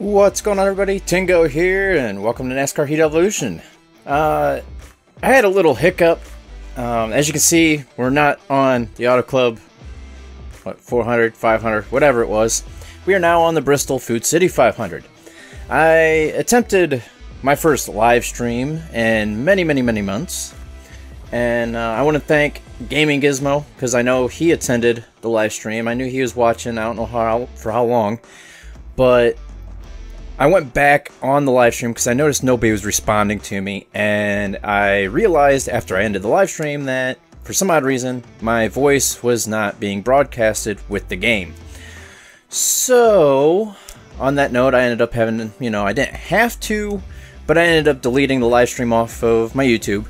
What's going on everybody? Tingoat here and welcome to NASCAR Heat Evolution. Uh, I had a little hiccup. Um, as you can see, we're not on the Auto Club, what, 400, 500, whatever it was. We are now on the Bristol Food City 500. I attempted my first live stream in many, many, many months. And uh, I want to thank Gaming Gizmo because I know he attended the live stream. I knew he was watching. I don't know how for how long, but I went back on the live stream because I noticed nobody was responding to me, and I realized after I ended the live stream that for some odd reason my voice was not being broadcasted with the game. So, on that note, I ended up having, you know, I didn't have to, but I ended up deleting the live stream off of my YouTube.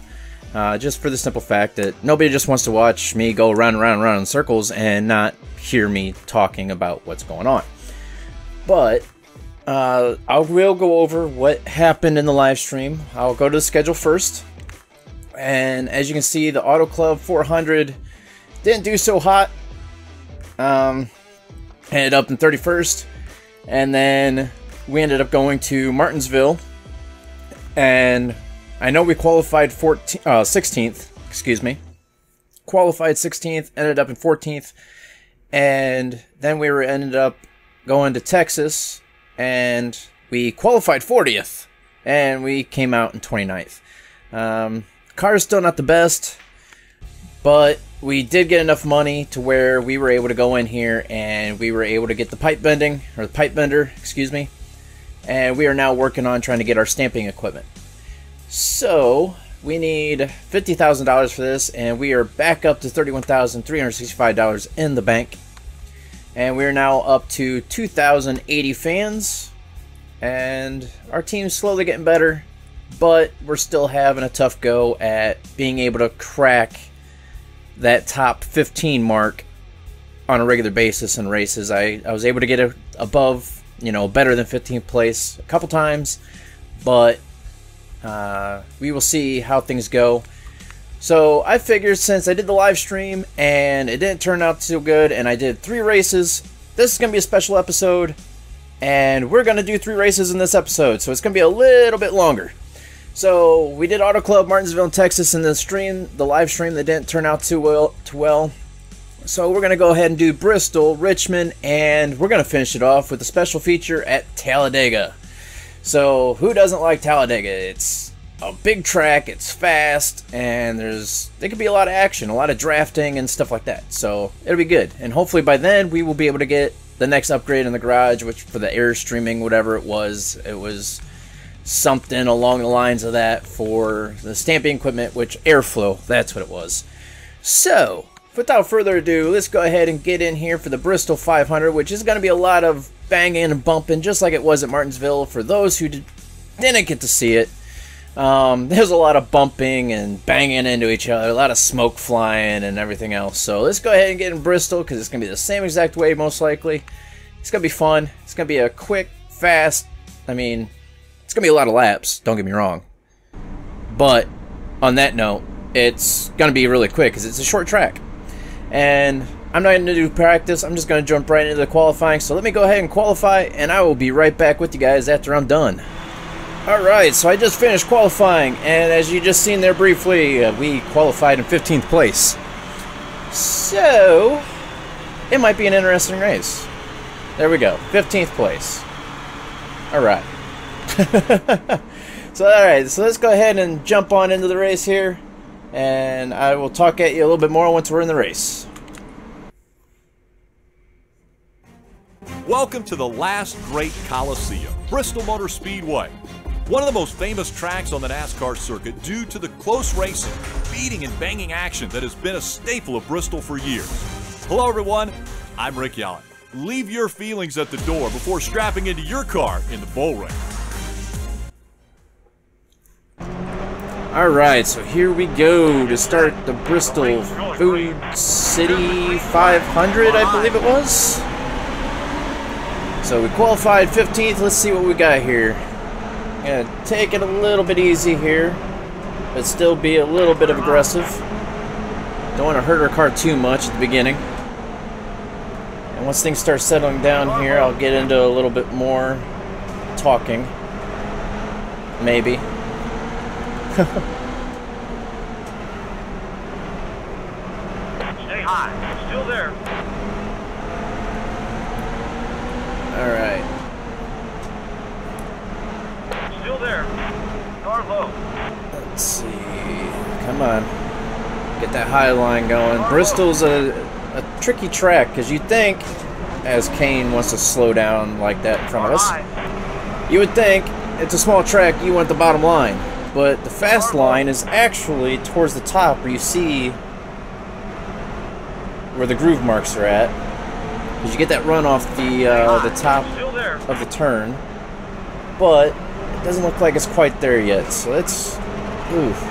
Uh, just for the simple fact that nobody just wants to watch me go around and around and around in circles and not hear me talking about what's going on. But uh, I will go over what happened in the live stream. I'll go to the schedule first. And as you can see, the Auto Club 400 didn't do so hot. Um, ended up in 31st. And then we ended up going to Martinsville. And I know we qualified 14, uh, 16th, excuse me. Qualified 16th, ended up in 14th. And then we were ended up going to Texas and we qualified 40th, and we came out in 29th. Um, car is still not the best, but we did get enough money to where we were able to go in here and we were able to get the pipe bending, or the pipe bender, excuse me, and we are now working on trying to get our stamping equipment. So, we need $50,000 for this, and we are back up to $31,365 in the bank. And we're now up to 2,080 fans. And our team's slowly getting better, but we're still having a tough go at being able to crack that top 15 mark on a regular basis in races. I, I was able to get it above, you know, better than 15th place a couple times, but uh, we will see how things go. So I figured since I did the live stream and it didn't turn out too good, and I did three races, this is going to be a special episode, and we're going to do three races in this episode, so it's going to be a little bit longer. So we did Auto Club Martinsville, in Texas, in the stream, the live stream that didn't turn out too well. Too well. So we're going to go ahead and do Bristol, Richmond, and we're going to finish it off with a special feature at Talladega. So who doesn't like Talladega? It's a big track, it's fast, and there's there could be a lot of action, a lot of drafting and stuff like that. So it'll be good. And hopefully by then we will be able to get the next upgrade in the garage, which for the air streaming, whatever it was, it was something along the lines of that for the stamping equipment, which airflow, that's what it was. So, without further ado, let's go ahead and get in here for the Bristol 500, which is going to be a lot of banging and bumping, just like it was at Martinsville. For those who didn't get to see it, um, there's a lot of bumping and banging into each other, a lot of smoke flying and everything else. So let's go ahead and get in Bristol because it's going to be the same exact way most likely. It's going to be fun. It's going to be a quick, fast, I mean, it's going to be a lot of laps, don't get me wrong. But on that note, it's going to be really quick because it's a short track. And I'm not going to do practice, I'm just going to jump right into the qualifying. So let me go ahead and qualify and I will be right back with you guys after I'm done. Alright, so I just finished qualifying, and as you just seen there briefly, uh, we qualified in 15th place. So, it might be an interesting race. There we go, 15th place. Alright. so, alright, so let's go ahead and jump on into the race here, and I will talk at you a little bit more once we're in the race. Welcome to the last great Coliseum, Bristol Motor Speedway. One of the most famous tracks on the NASCAR circuit due to the close racing, beating and banging action that has been a staple of Bristol for years. Hello everyone, I'm Rick Allen. Leave your feelings at the door before strapping into your car in the bull ring. Alright, so here we go to start the Bristol Food City 500, I believe it was. So we qualified 15th, let's see what we got here. Gonna take it a little bit easy here, but still be a little bit of aggressive. Don't want to hurt our car too much at the beginning. And once things start settling down here, I'll get into a little bit more talking. Maybe. Stay high. Still there. Alright. Still there. Car low. Let's see. Come on. Get that high line going. Bristol's a, a tricky track because you think, as Kahne wants to slow down like that in front of us, you would think it's a small track, you want the bottom line. But the fast line is actually towards the top where you see where the groove marks are at. Because you get that run off the uh, the top of the turn, but it doesn't look like it's quite there yet. So let's, oof.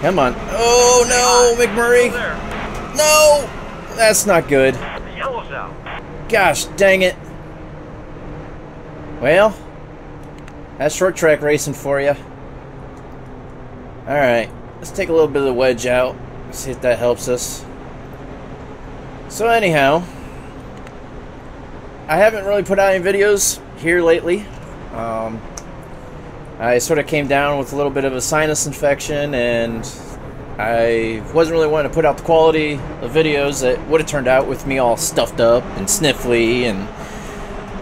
Come on. Oh no, McMurray. No, that's not good. The yellow's out. Gosh, dang it. Well, that's short track racing for you. All right, let's take a little bit of the wedge out. See if that helps us. So anyhow, I haven't really put out any videos here lately. Um, I sort of came down with a little bit of a sinus infection, and I wasn't really wanting to put out the quality of videos that would have turned out with me all stuffed up and sniffly and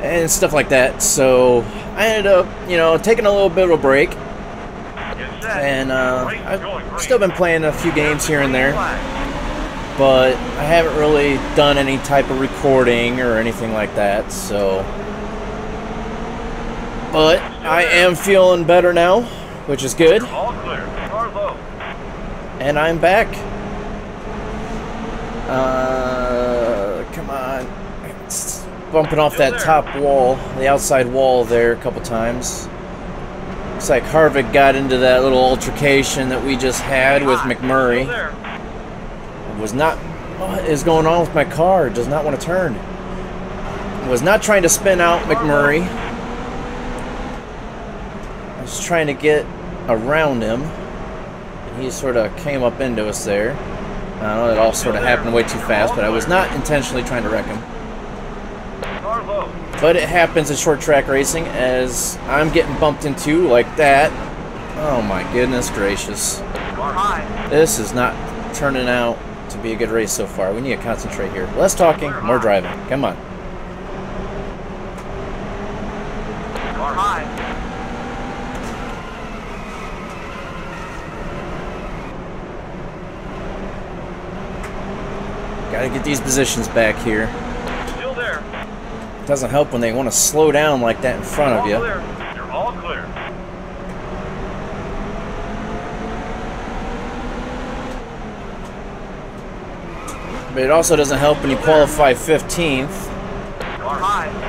and stuff like that. So I ended up, you know, taking a little bit of a break, and uh, I've still been playing a few games here and there but I haven't really done any type of recording or anything like that, so. But I am feeling better now, which is good, All clear. Car low. and I'm back. Uh, come on. It's bumping off that top wall, the outside wall there a couple times. Looks like Harvick got into that little altercation that we just had with McMurray. Was not what is going on with my car It does not want to turn was not trying to spin out McMurray was trying to get around him and he sort of came up into us there I know it all sort of happened way too fast but I was not intentionally trying to wreck him but it happens in short track racing as I'm getting bumped into like that oh my goodness gracious This is not turning out to be a good race so far. We need to concentrate here. Less talking, more driving. Come on. Car high. Gotta get these positions back here. Still there. Doesn't help when they want to slow down like that in front of you. clear. You're all clear. But it also doesn't help when you qualify 15th.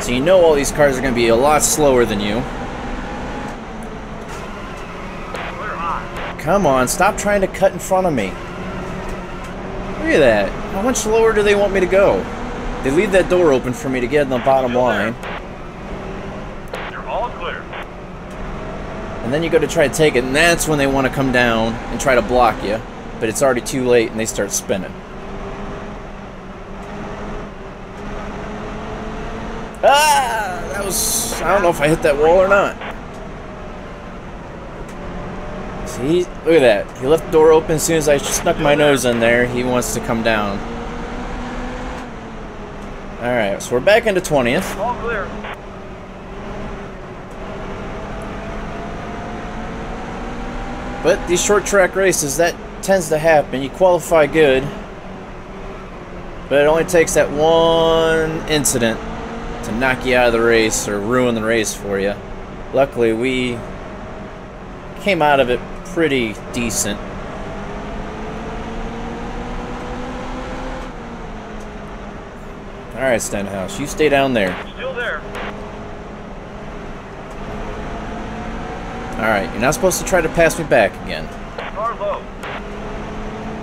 So you know all these cars are going to be a lot slower than you. Come on, stop trying to cut in front of me. Look at that. How much lower do they want me to go? They leave that door open for me to get in the bottom line. You're all clear. And then you go to try to take it, and that's when they want to come down and try to block you. But it's already too late, and they start spinning. Ah! That was... I don't know if I hit that wall or not. See? Look at that. He left the door open as soon as I snuck my nose in there. He wants to come down. Alright, so we're back into 20th. All clear. But these short track races, that tends to happen. You qualify good, but it only takes that one incident to knock you out of the race or ruin the race for you. Luckily, we came out of it pretty decent. Alright, Stenhouse, you stay down there. Still there. Alright, you're not supposed to try to pass me back again.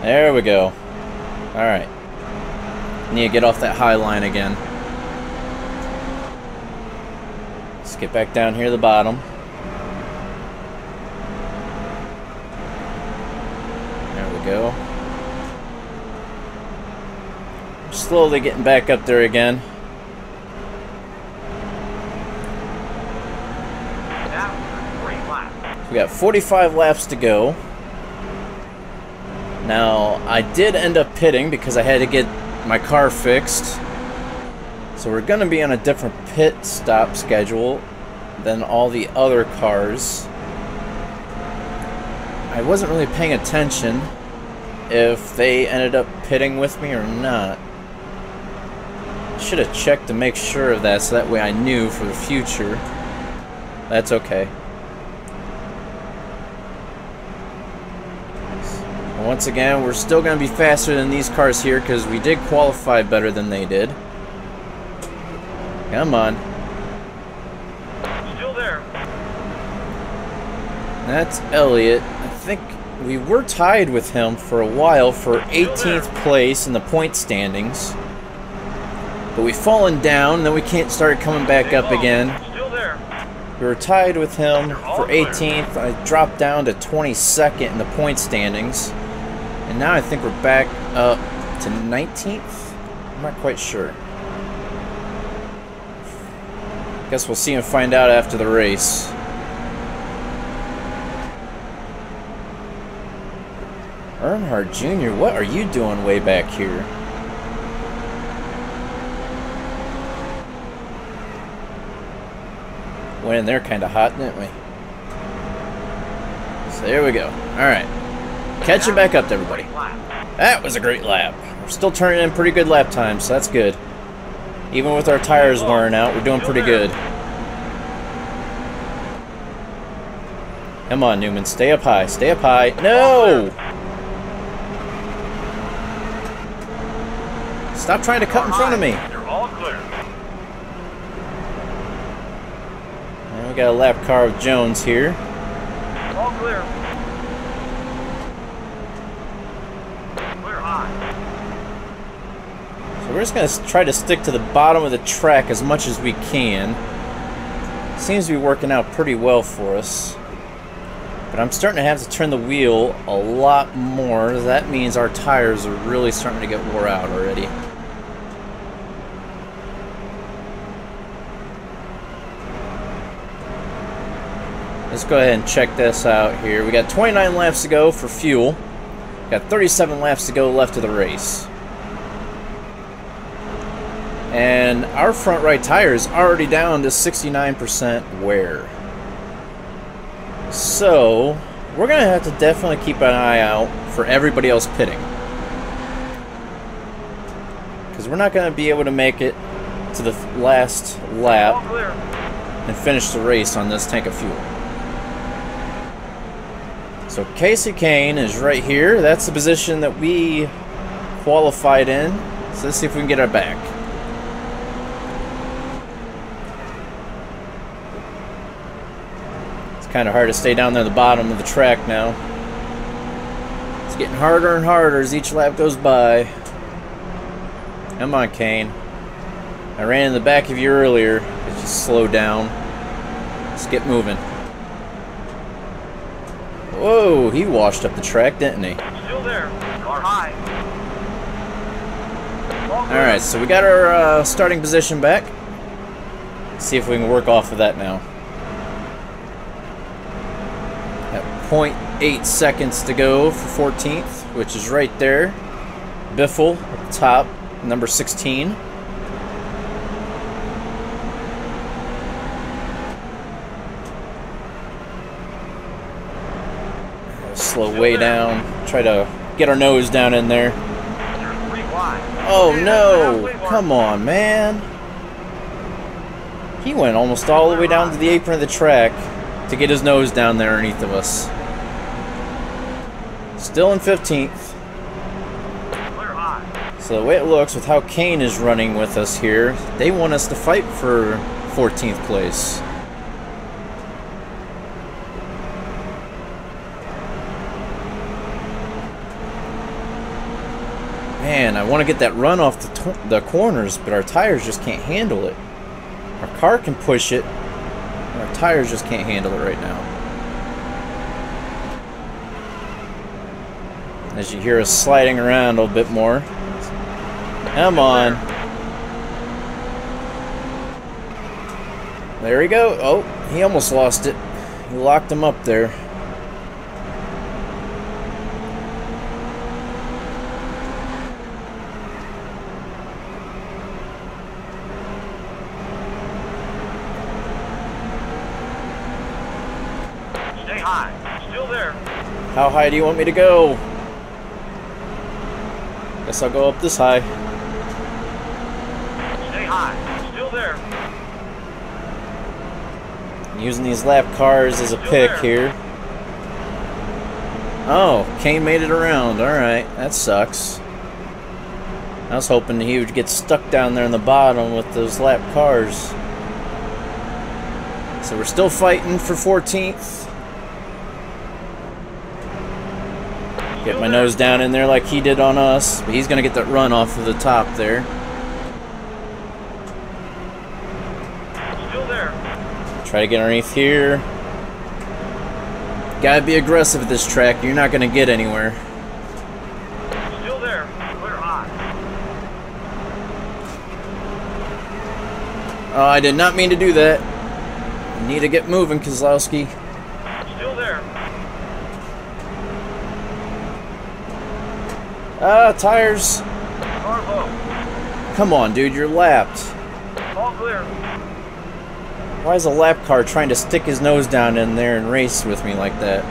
There we go. Alright. Need to get off that high line again. Let's get back down here to the bottom. There we go. Slowly getting back up there again. We got 45 laps to go. Now, I did end up pitting because I had to get my car fixed. So we're going to be on a different pit stop schedule than all the other cars. I wasn't really paying attention if they ended up pitting with me or not. Should have checked to make sure of that so that way I knew for the future. That's okay. Once again, we're still going to be faster than these cars here because we did qualify better than they did. Come on. Still there. That's Elliott. I think we were tied with him for a while for 18th place in the point standings. But we've fallen down, then we can't start coming back up again. We were tied with him for 18th. I dropped down to 22nd in the point standings. And now I think we're back up to 19th? I'm not quite sure. Guess we'll see and find out after the race. Earnhardt Jr., what are you doing way back here? Went in there kind of hot, didn't we? So there we go. Alright. Catching back up to everybody. That was a great lap. We're still turning in pretty good lap times, so that's good. Even with our tires wearing out, we're doing pretty good. Come on, Newman. Stay up high. Stay up high. No! Stop trying to cut in front of me. You're all clear. And we got a lap car of Jones here. All clear. So we're just going to try to stick to the bottom of the track as much as we can. Seems to be working out pretty well for us. But I'm starting to have to turn the wheel a lot more. That means our tires are really starting to get wore out already. Let's go ahead and check this out here. We got 29 laps to go for fuel. Got 37 laps to go left of the race. And our front right tire is already down to 69% wear. So, we're going to have to definitely keep an eye out for everybody else pitting. Because we're not going to be able to make it to the last lap and finish the race on this tank of fuel. So Kasey Kahne is right here. That's the position that we qualified in. So let's see if we can get our back. It's kind of hard to stay down there at the bottom of the track now. It's getting harder and harder as each lap goes by. Come on, Kahne. I ran in the back of you earlier. Just slow down. Let's get moving. Whoa, he washed up the track, didn't he? Still there. Car high. Alright, so we got our uh, starting position back. see if we can work off of that now. At 0.8 seconds to go for 14th, which is right there. Biffle at the top, number 16. Slow way down. Try to get our nose down in there. Oh no! Come on, man. He went almost all the way down to the apron of the track to get his nose down there underneath of us. Still in 15th. So the way it looks with how Kahne is running with us here, they want us to fight for 14th place. Man, I want to get that run off the, the corners, but our tires just can't handle it. Our car can push it, our tires just can't handle it right now. As you hear us sliding around a little bit more. Come on. There we go. Oh, he almost lost it. he locked him up there. Stay high. Still there. How high do you want me to go? Guess I'll go up this high. Stay high. Still there. Using these lap cars as a pick there. here. Oh, Kahne made it around. Alright, that sucks. I was hoping he would get stuck down there in the bottom with those lap cars. So we're still fighting for 14th. Get my nose down in there like he did on us. But he's going to get that run off of the top there. Still there. Try to get underneath here. Gotta be aggressive at this track. You're not gonna get anywhere. Still there. Clear high. Oh, I did not mean to do that. Need to get moving, Kozlowski. Still there. Ah, tires. Car low. Come on, dude, you're lapped. All clear. Why is a lap car trying to stick his nose down in there and race with me like that?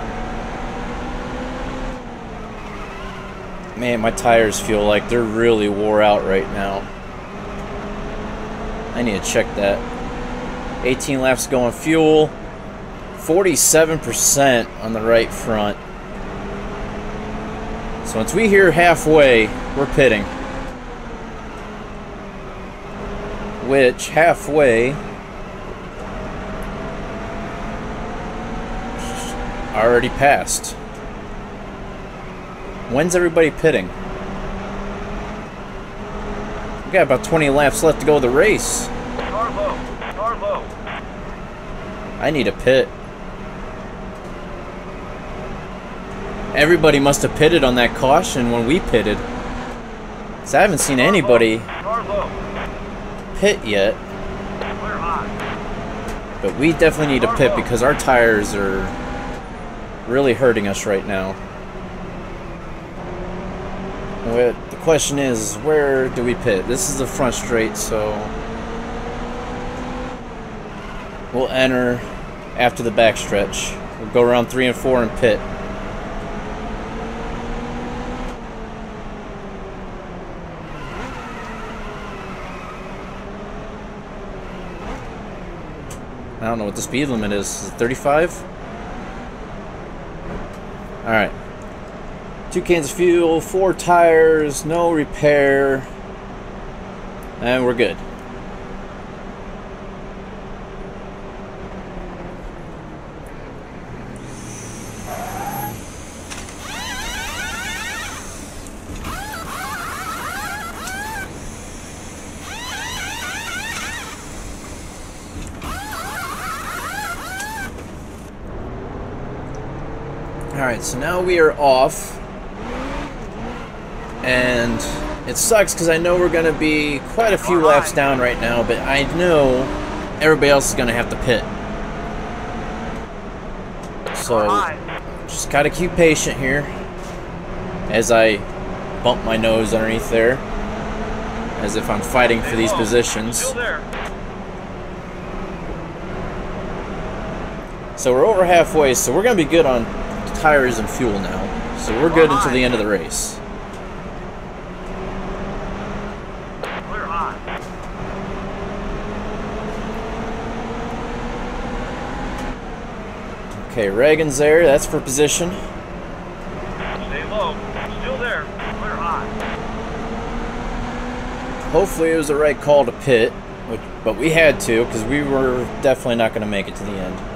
Man, my tires feel like they're really wore out right now. I need to check that. 18 laps going fuel. 47% on the right front. So once we hear halfway, we're pitting. Which, halfway, already passed. When's everybody pitting? We got about 20 laps left to go of the race. Car low. Car low. I need a pit. Everybody must have pitted on that caution when we pitted. 'Cause I haven't seen anybody pit yet. But we definitely need a pit because our tires are really hurting us right now. The question is, where do we pit? This is the front straight, so we'll enter after the backstretch. We'll go around three and four and pit. Don't know what the speed limit is. Is it 35? Alright. Two cans of fuel, four tires, no repair. And we're good. Alright, so now we are off. And it sucks because I know we're going to be quite a few laps down right now, but I know everybody else is going to have to pit. So, just gotta keep patient here as I bump my nose underneath there. As if I'm fighting for these positions. So we're over halfway, so we're gonna be good on tires and fuel now. So we're good until the end of the race. Okay, Regan's there. That's for position. Stay low. Still there. Clear high. Hopefully it was the right call to pit, which, but we had to because we were definitely not going to make it to the end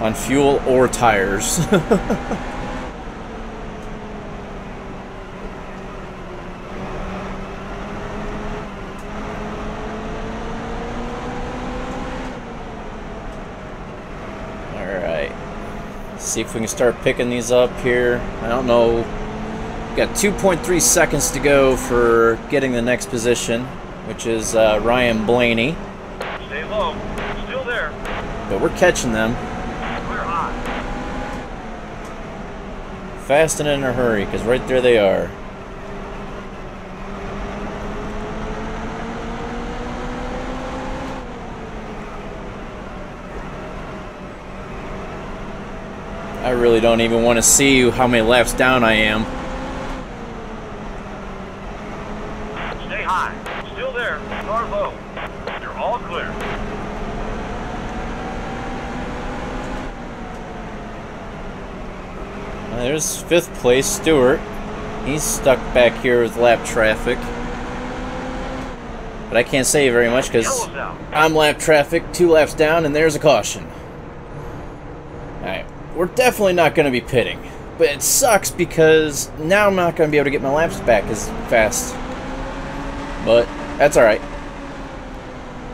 on fuel or tires. All right. See if we can start picking these up here. I don't know Got 2.3 seconds to go for getting the next position, which is uh, Ryan Blaney. Stay low. Still there. But we're catching them. Fast and in a hurry, because right there they are. I really don't even want to see how many laps down I am. Stay high. Still there. Car low. You're all clear. Uh, There's fifth place, Stewart. He's stuck back here with lap traffic. But I can't say very much because I'm lap traffic, two laps down, and there's a caution. Alright, we're definitely not going to be pitting. But it sucks because now I'm not going to be able to get my laps back as fast. But that's alright.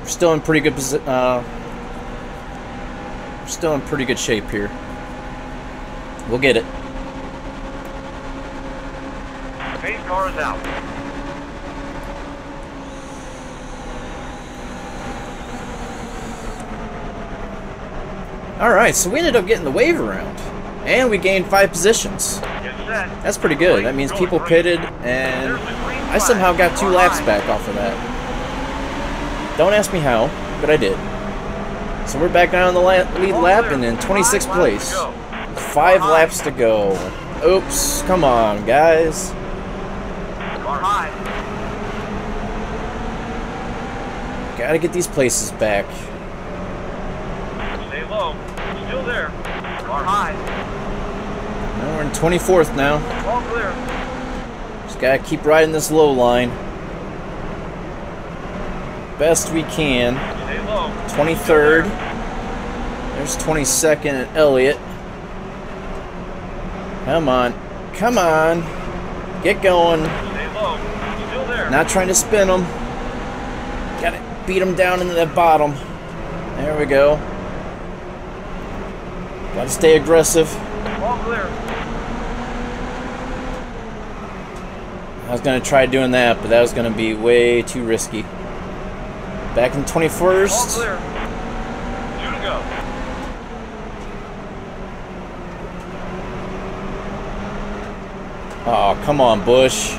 We're still in pretty good position. uh, we're still in pretty good shape here. We'll get it. Pace car is out. Alright, so we ended up getting the wave around. And we gained five positions. That's pretty good. That means people pitted, and I somehow got two laps back off of that. Don't ask me how, but I did. So we're back down on the lead lap and in 26th place. Five laps to go. Oops, come on, guys. Car high. Gotta get these places back. Stay low. Still there. Car high. Well, we're in 24th now. All clear. Just gotta keep riding this low line. Best we can. Stay low. 23rd. There's 22nd and Elliott. Come on. Come on. Get going. Stay low. Still there. Not trying to spin them. Beat them down into the bottom. There we go. Gotta stay aggressive. All clear. I was gonna try doing that, but that was gonna be way too risky. Back in 21st. All 21st. clear. Two to go. Oh, come on, Busch.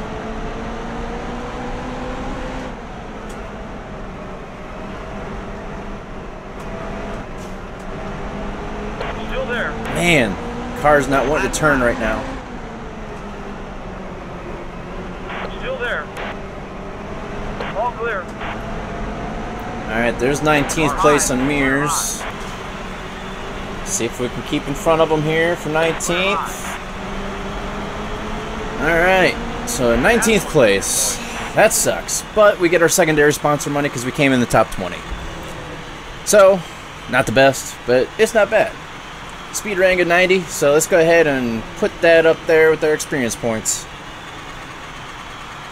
Still there. Man, car's not wanting to turn right now. Still there. All clear. Alright, there's 19th place on Mears. See if we can keep in front of them here for 19th. Alright, so 19th place. That sucks. But we get our secondary sponsor money because we came in the top 20. So, not the best, but it's not bad. Speed rank at 90, so let's go ahead and put that up there with our experience points.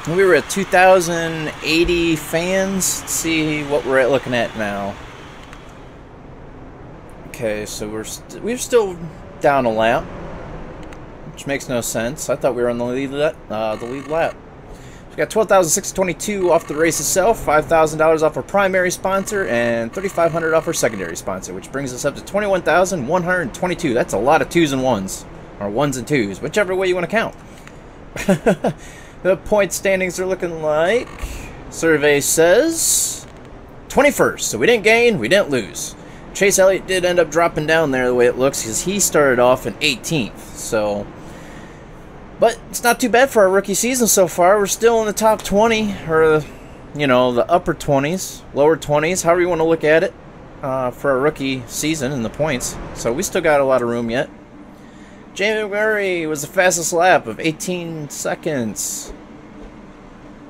We were at 2,080 fans. Let's see what we're at looking at now. Okay, so we're st we're still down a lap, which makes no sense. I thought we were on the lead lap. Uh, the lead lap. Got 12,622 off the race itself, $5,000 off our primary sponsor, and 3,500 off our secondary sponsor, which brings us up to 21,122. That's a lot of twos and ones, or ones and twos, whichever way you want to count. the point standings are looking like survey says 21st. So we didn't gain, we didn't lose. Chase Elliott did end up dropping down there the way it looks because he started off in 18th. So, but it's not too bad for our rookie season so far. We're still in the top 20 or you know the upper 20s, lower 20s, however you want to look at it uh, for a rookie season in the points. So we still got a lot of room yet. Jamie McMurray was the fastest lap of 18 seconds.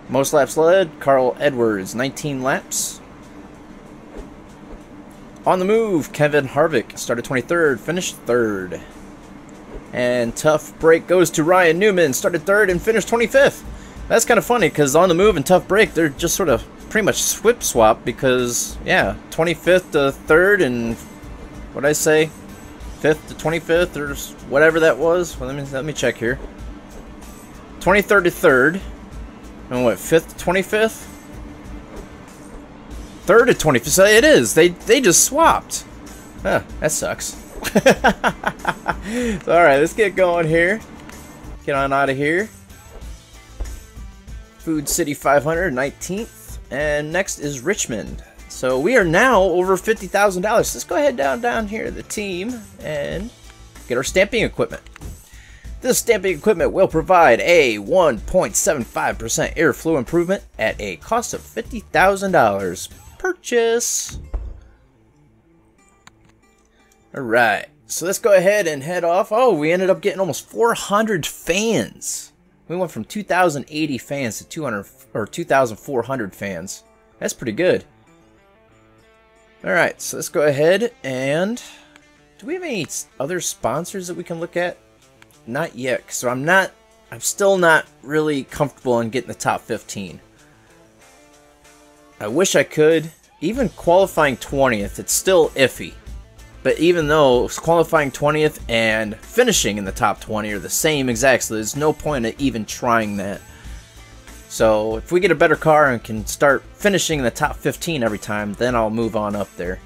Most laps led, Carl Edwards, 19 laps. On the move, Kevin Harvick started 23rd, finished 3rd. And tough break goes to Ryan Newman, started 3rd and finished 25th. That's kind of funny because on the move and tough break, they're just sort of pretty much swip swap because, yeah, 25th to 3rd and what I say? 5th to 25th or whatever that was. Well, let me let me check here. 23rd to 3rd. And what, 5th to 25th? 3rd to 25th. So it is. They they just swapped. Huh, that sucks. All right, let's get going here. get on out of here. Food City 500, 19th. And next is Richmond. So we are now over $50,000. Let's go ahead down down here, to the team, and get our stamping equipment. This stamping equipment will provide a 1.75% airflow improvement at a cost of $50,000. Purchase! Alright, so let's go ahead and head off. Oh, we ended up getting almost 400 fans. We went from 2,080 fans to 200 or 2,400 fans. That's pretty good. Alright, so let's go ahead and... Do we have any other sponsors that we can look at? Not yet, so I'm not... I'm still not really comfortable in getting the top 15. I wish I could. Even qualifying 20th, it's still iffy. But even though qualifying 20th and finishing in the top 20 are the same exact, so there's no point in even trying that. So if we get a better car and can start finishing in the top 15 every time, then I'll move on up there.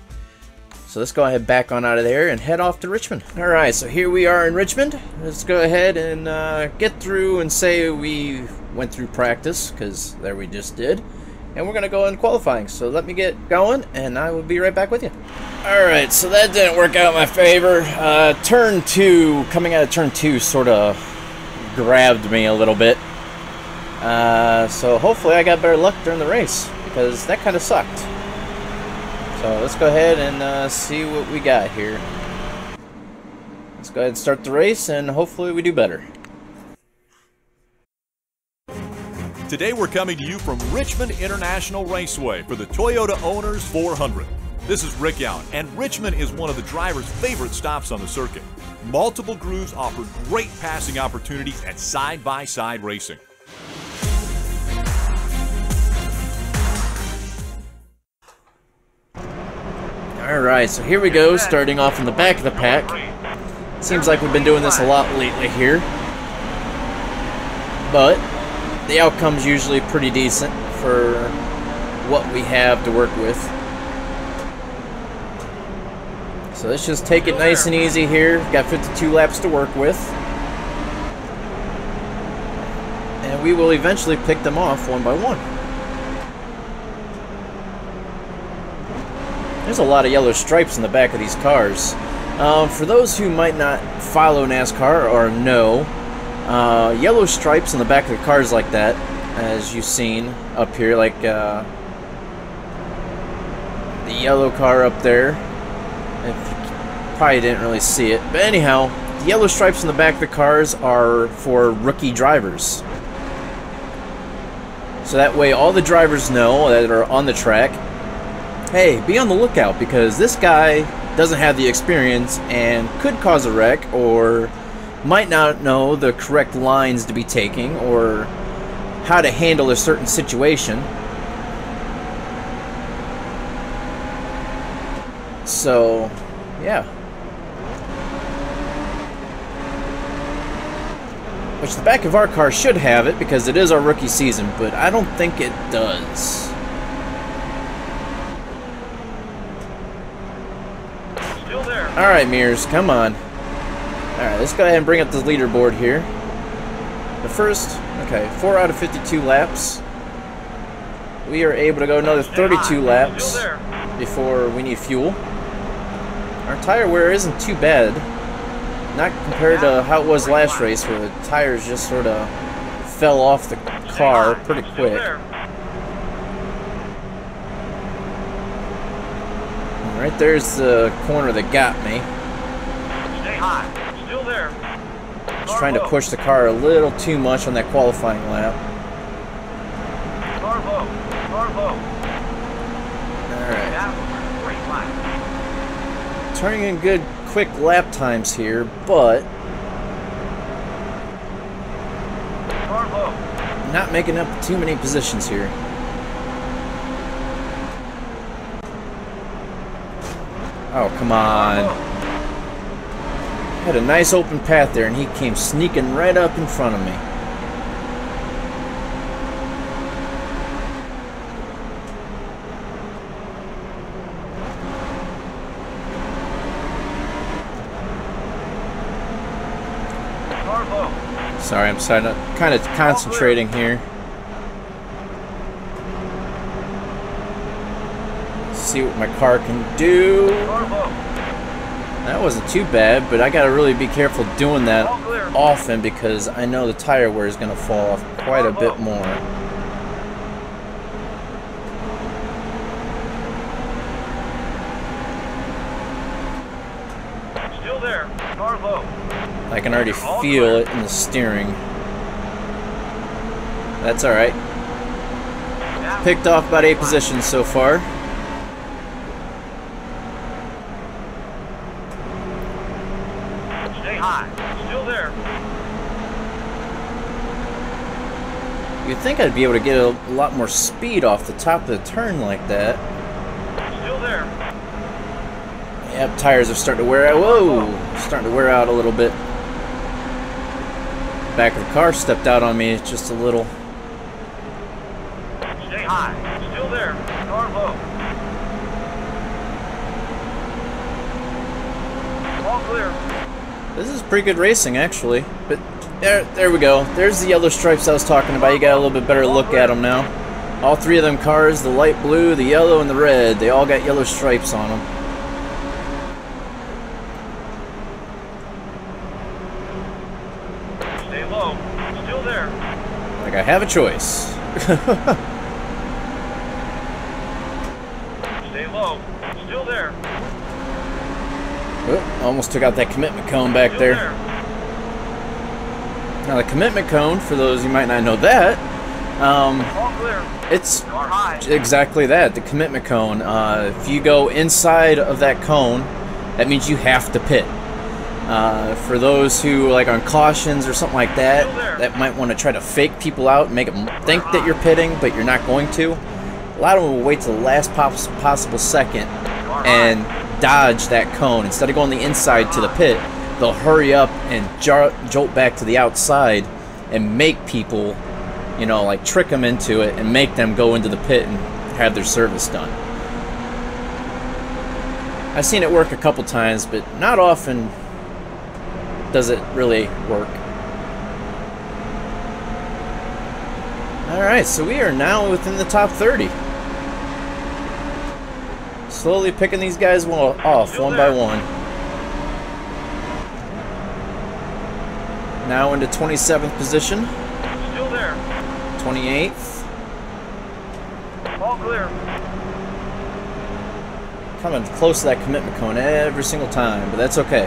So let's go ahead back on out of there and head off to Richmond. Alright, so here we are in Richmond. Let's go ahead and uh, get through and say we went through practice, because there we just did and we're going to go in qualifying. So let me get going, and I will be right back with you. Alright, so that didn't work out in my favor. Uh, turn 2, coming out of turn 2 sort of grabbed me a little bit. Uh, so hopefully I got better luck during the race, because that kind of sucked. So let's go ahead and uh, see what we got here. Let's go ahead and start the race, and hopefully we do better. Today we're coming to you from Richmond International Raceway for the Toyota Owners 400. This is Rick Allen, and Richmond is one of the driver's favorite stops on the circuit. Multiple grooves offer great passing opportunities at side-by-side -side racing. Alright, so here we go, starting off in the back of the pack. Seems like we've been doing this a lot lately here. But, the outcome's usually pretty decent for what we have to work with. So let's just take it nice and easy here. Got 52 laps to work with. And we will eventually pick them off one by one. There's a lot of yellow stripes in the back of these cars. Um, for those who might not follow NASCAR or know, uh, yellow stripes on the back of the cars like that, as you've seen up here, like uh, the yellow car up there. If probably didn't really see it, but anyhow, the yellow stripes on the back of the cars are for rookie drivers. So that way all the drivers know that are on the track, hey, be on the lookout because this guy doesn't have the experience and could cause a wreck or might not know the correct lines to be taking or how to handle a certain situation. So, yeah. Which the back of our car should have it because it is our rookie season, but I don't think it does. Still there. Alright, Mears, come on. Alright, let's go ahead and bring up the leaderboard here. The first, okay, 4 out of 52 laps. We are able to go another 32 laps before we need fuel. Our tire wear isn't too bad. Not compared to how it was last race where the tires just sort of fell off the car pretty quick. Right there's the corner that got me. Stay high. Just trying to push the car a little too much on that qualifying lap. Carvo. Carvo. Alright. Turning in good quick lap times here, but not making up too many positions here. Oh, come on. Had a nice open path there, and he came sneaking right up in front of me. Sorry, I'm kind of kind of concentrating here. See what my car can do. That wasn't too bad, but I gotta really be careful doing that oh, often because I know the tire wear is gonna fall off quite a oh, bit oh. more. Still there. Car low. I can already feel it in the steering. That's alright. Picked off about eight positions so far. Stay high. Still there. You'd think I'd be able to get a lot more speed off the top of the turn like that. Still there. Yep, tires are starting to wear out. Whoa! Starting to wear out a little bit. Back of the car stepped out on me just a little. Stay high. Still there. Car low. All clear. This is pretty good racing, actually. But there, there we go. There's the yellow stripes I was talking about. You got a little bit better look at them now. All three of them cars, the light blue, the yellow, and the red, they all got yellow stripes on them. Stay low. Still there. Like I have a choice. Stay low. Still there. Oh, almost took out that commitment cone back Still there. there. Now the commitment cone, for those who might not know that, um, it's exactly that. The commitment cone. Uh, if you go inside of that cone, that means you have to pit. Uh, for those who like on cautions or something like that, that might want to try to fake people out and make them think that you're pitting, but you're not going to. A lot of them will wait to the last possible second and dodge that cone instead of going the inside to the pit. They'll hurry up and jolt back to the outside and make people, you know, like trick them into it and make them go into the pit and have their service done. I've seen it work a couple times, but not often does it really work. Alright, so we are now within the top 30. Slowly picking these guys off one by one. Now into 27th position, Still there. 28th. All clear. Coming close to that commitment cone every single time, but that's okay.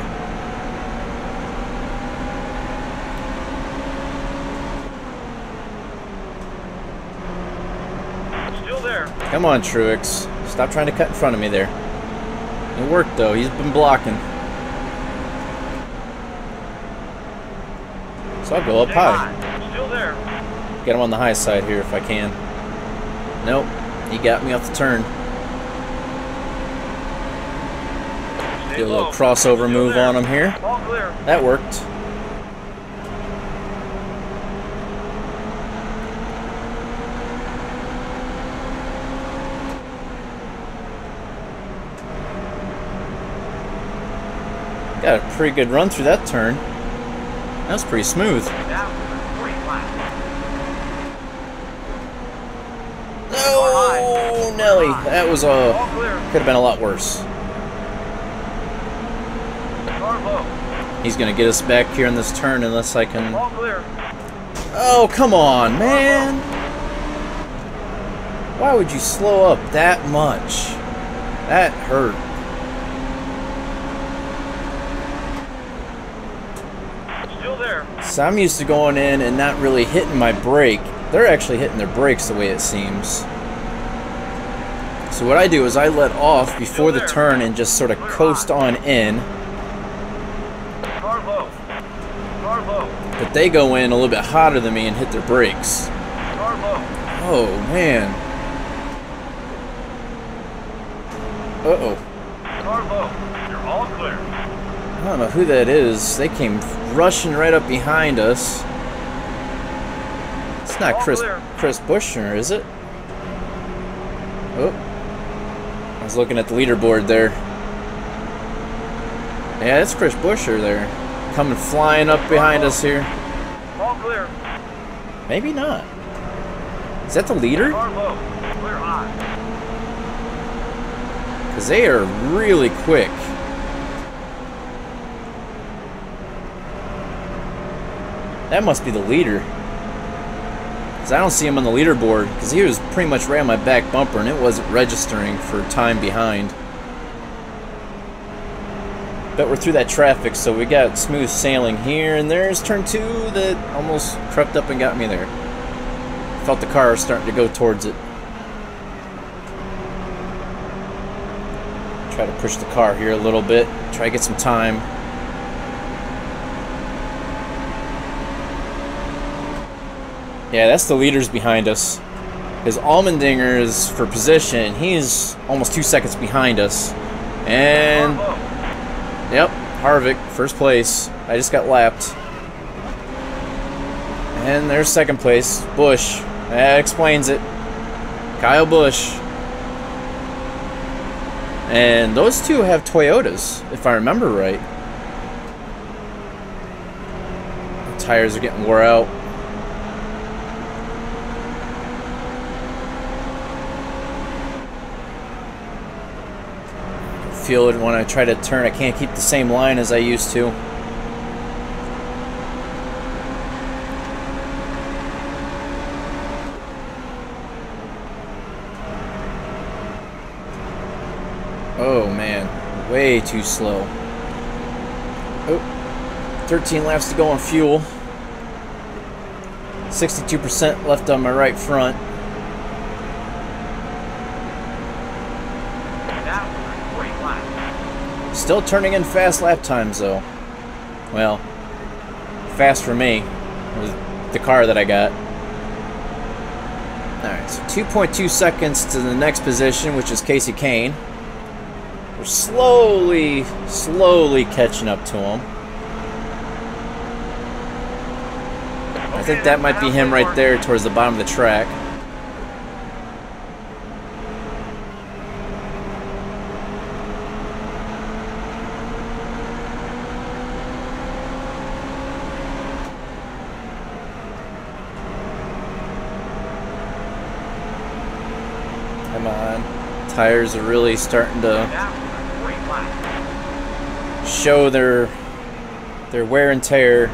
Still there. Come on, Truex. Stop trying to cut in front of me there. It worked, though. He's been blocking. So I'll go up high. Still there. Get him on the high side here if I can. Nope. He got me off the turn. Stay Do a little low. crossover Still move there. on him here. That worked. Got a pretty good run through that turn. That was pretty smooth. Now, 40 flat. No, Nelly, that was uh, a clear. could have been a lot worse. He's gonna get us back here in this turn unless I can. Oh, come on, man! Why would you slow up that much? That hurt. Still there. So I'm used to going in and not really hitting my brake. They're actually hitting their brakes the way it seems. So what I do is I let off before the turn and just sort of coast on in, but they go in a little bit hotter than me and hit their brakes. Oh, man. Uh-oh. Car low. You're all clear. I don't know who that is. They came rushing right up behind us. It's not Chris. Chris Buescher, is it? Oh. I was looking at the leaderboard there. Yeah, it's Chris Buescher there. Coming flying up behind us here. All clear. Maybe not. Is that the leader? Car low. Clear high. Because they are really quick. That must be the leader. Because I don't see him on the leaderboard. Because he was pretty much right on my back bumper and it wasn't registering for time behind. But we're through that traffic, so we got smooth sailing here. And there's turn two that almost crept up and got me there. Felt the car starting to go towards it. Try to push the car here a little bit. Try to get some time. Yeah, that's the leaders behind us. His Allmendinger is for position. He's almost two seconds behind us. And, yep, Harvick, first place. I just got lapped. And there's second place, Busch. That explains it. Kyle Busch. And those two have Toyotas, if I remember right. The tires are getting wore out. Feel when I try to turn. I can't keep the same line as I used to. Oh man, way too slow. Oh, 13 laps to go on fuel. 62% left on my right front. That was a great lap. Still turning in fast lap times though. Well, fast for me was the car that I got. Alright, so 2.2 seconds to the next position, which is Kasey Kahne. We're slowly, slowly catching up to him. I think that might be him right there towards the bottom of the track. Come on. Tires are really starting to show their their wear and tear.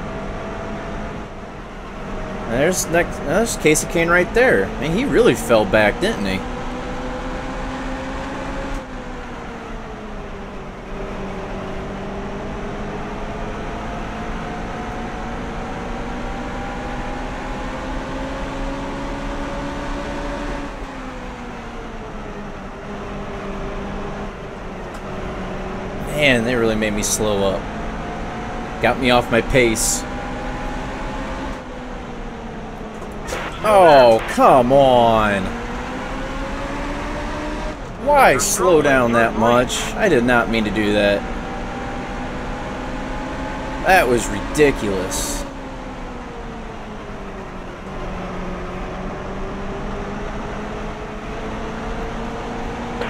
And there's next there's Kasey Kahne right there. I mean, he really fell back, didn't he? Man, they really made me slow up. Got me off my pace. Oh, come on. Why slow down that much? I did not mean to do that. That was ridiculous.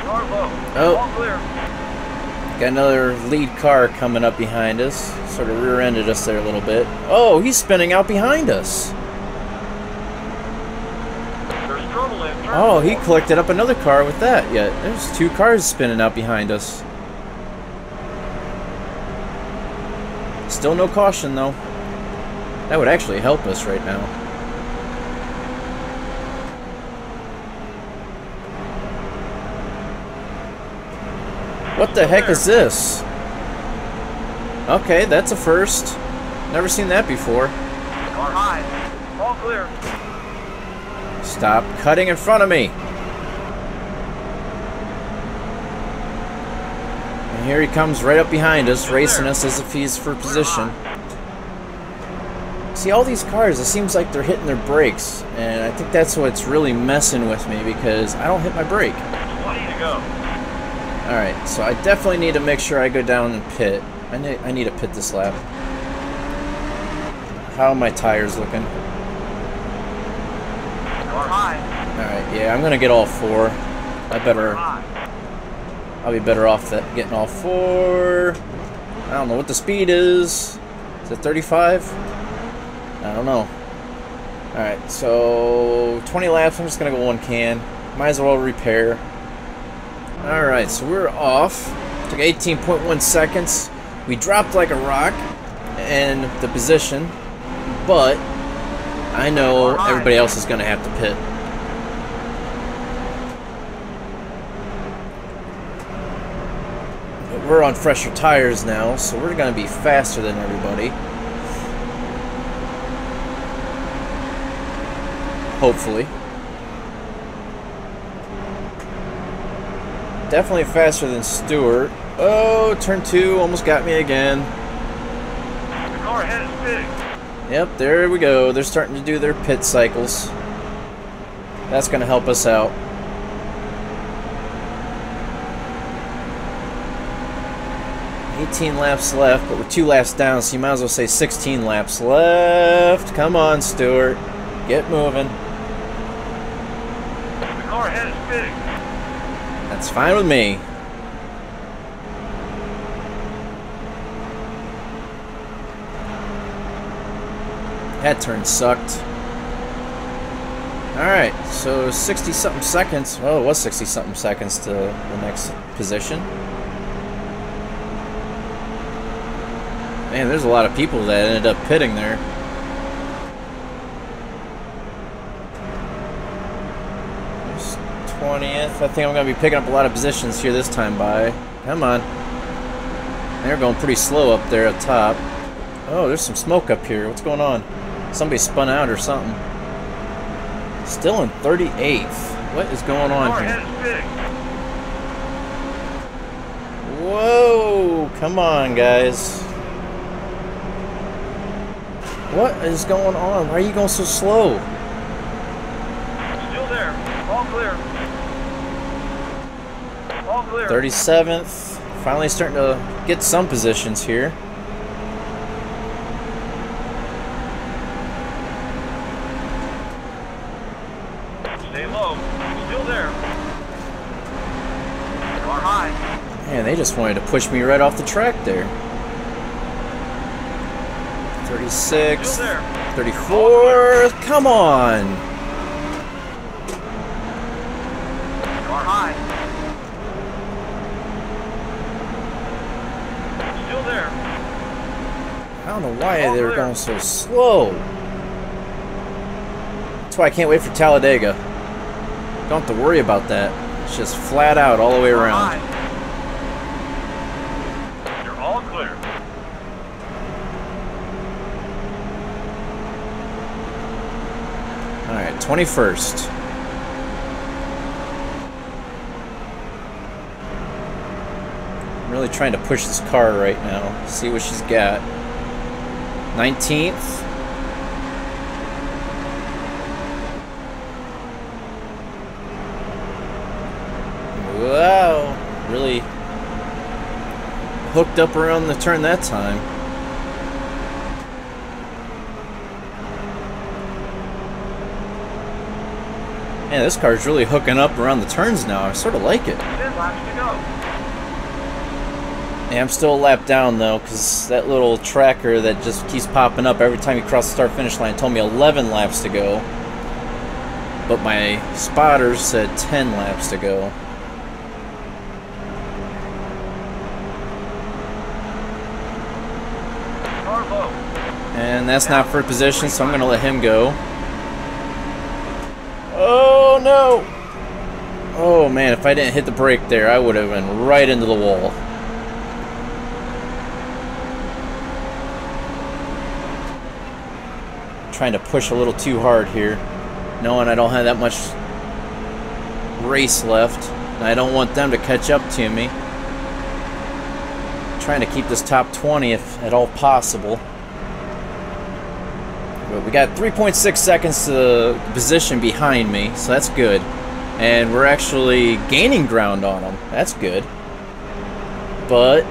Car low. Oh. All clear. Got another lead car coming up behind us. Sort of rear-ended us there a little bit. Oh, he's spinning out behind us. Oh, he collected up another car with that yet. There's two cars spinning out behind us. Still no caution though. That would actually help us right now. What the heck is this? Okay, that's a first. Never seen that before. All clear. Stop cutting in front of me. And here he comes right up behind us, racing us as if he's for position. See, all these cars, it seems like they're hitting their brakes. And I think that's what's really messing with me because I don't hit my brake. 20 to go. Alright, so I definitely need to make sure I go down and pit. I need, I need to pit this lap. How are my tires looking? Alright, yeah, I'm gonna get all four. I better... I'll be better off that getting all four. I don't know what the speed is. Is it 35? I don't know. Alright, so 20 laps. I'm just to go one can. Might as well repair. Alright, so we're off. Took 18.1 seconds. We dropped like a rock in the position, but I know everybody else is going to have to pit. But we're on fresher tires now, so we're going to be faster than everybody. Hopefully. Definitely faster than Stewart. Oh, turn two almost got me again. The car ahead is pitting. Yep, there we go. They're starting to do their pit cycles. That's going to help us out. Eighteen laps left, but we're two laps down, so you might as well say 16 laps left. Come on, Stewart. Get moving. The car ahead is pitting. That's fine with me. That turn sucked. Alright, so 60 something seconds. Well, it was 60 something seconds to the next position. Man, there's a lot of people that ended up pitting there. There's 20th. I think I'm going to be picking up a lot of positions here this time by. Come on. They're going pretty slow up there at top. Oh, there's some smoke up here. What's going on? Somebody spun out or something. Still in 38th. What is going on here? Whoa! Come on, guys. What is going on? Why are you going so slow? Still there. All clear. All clear. 37th. Finally starting to get some positions here. Stay low. Still there. Car high. Man, they just wanted to push me right off the track there. 36, Still there. 34. Come on! Car high. Still there. Why they were going so slow. That's why I can't wait for Talladega. Don't have to worry about that. It's just flat out all the way around. You're all clear. Alright, 21st. I'm really trying to push this car right now. See what she's got. 19th. Wow. Really hooked up around the turn that time. Man, this car's really hooking up around the turns now. I sort of like it. Ten laps to go. Yeah, I'm still a lap down though, because that little tracker that just keeps popping up every time you cross the start finish line told me 11 laps to go. But my spotters said 10 laps to go. And that's not for position, so I'm going to let him go. Oh no! Oh man, if I didn't hit the brake there, I would have been right into the wall. Trying to push a little too hard here, knowing I don't have that much race left. And I don't want them to catch up to me. Trying to keep this top 20 if at all possible. But we got 3.6 seconds to position behind me, so that's good. And we're actually gaining ground on them. That's good. But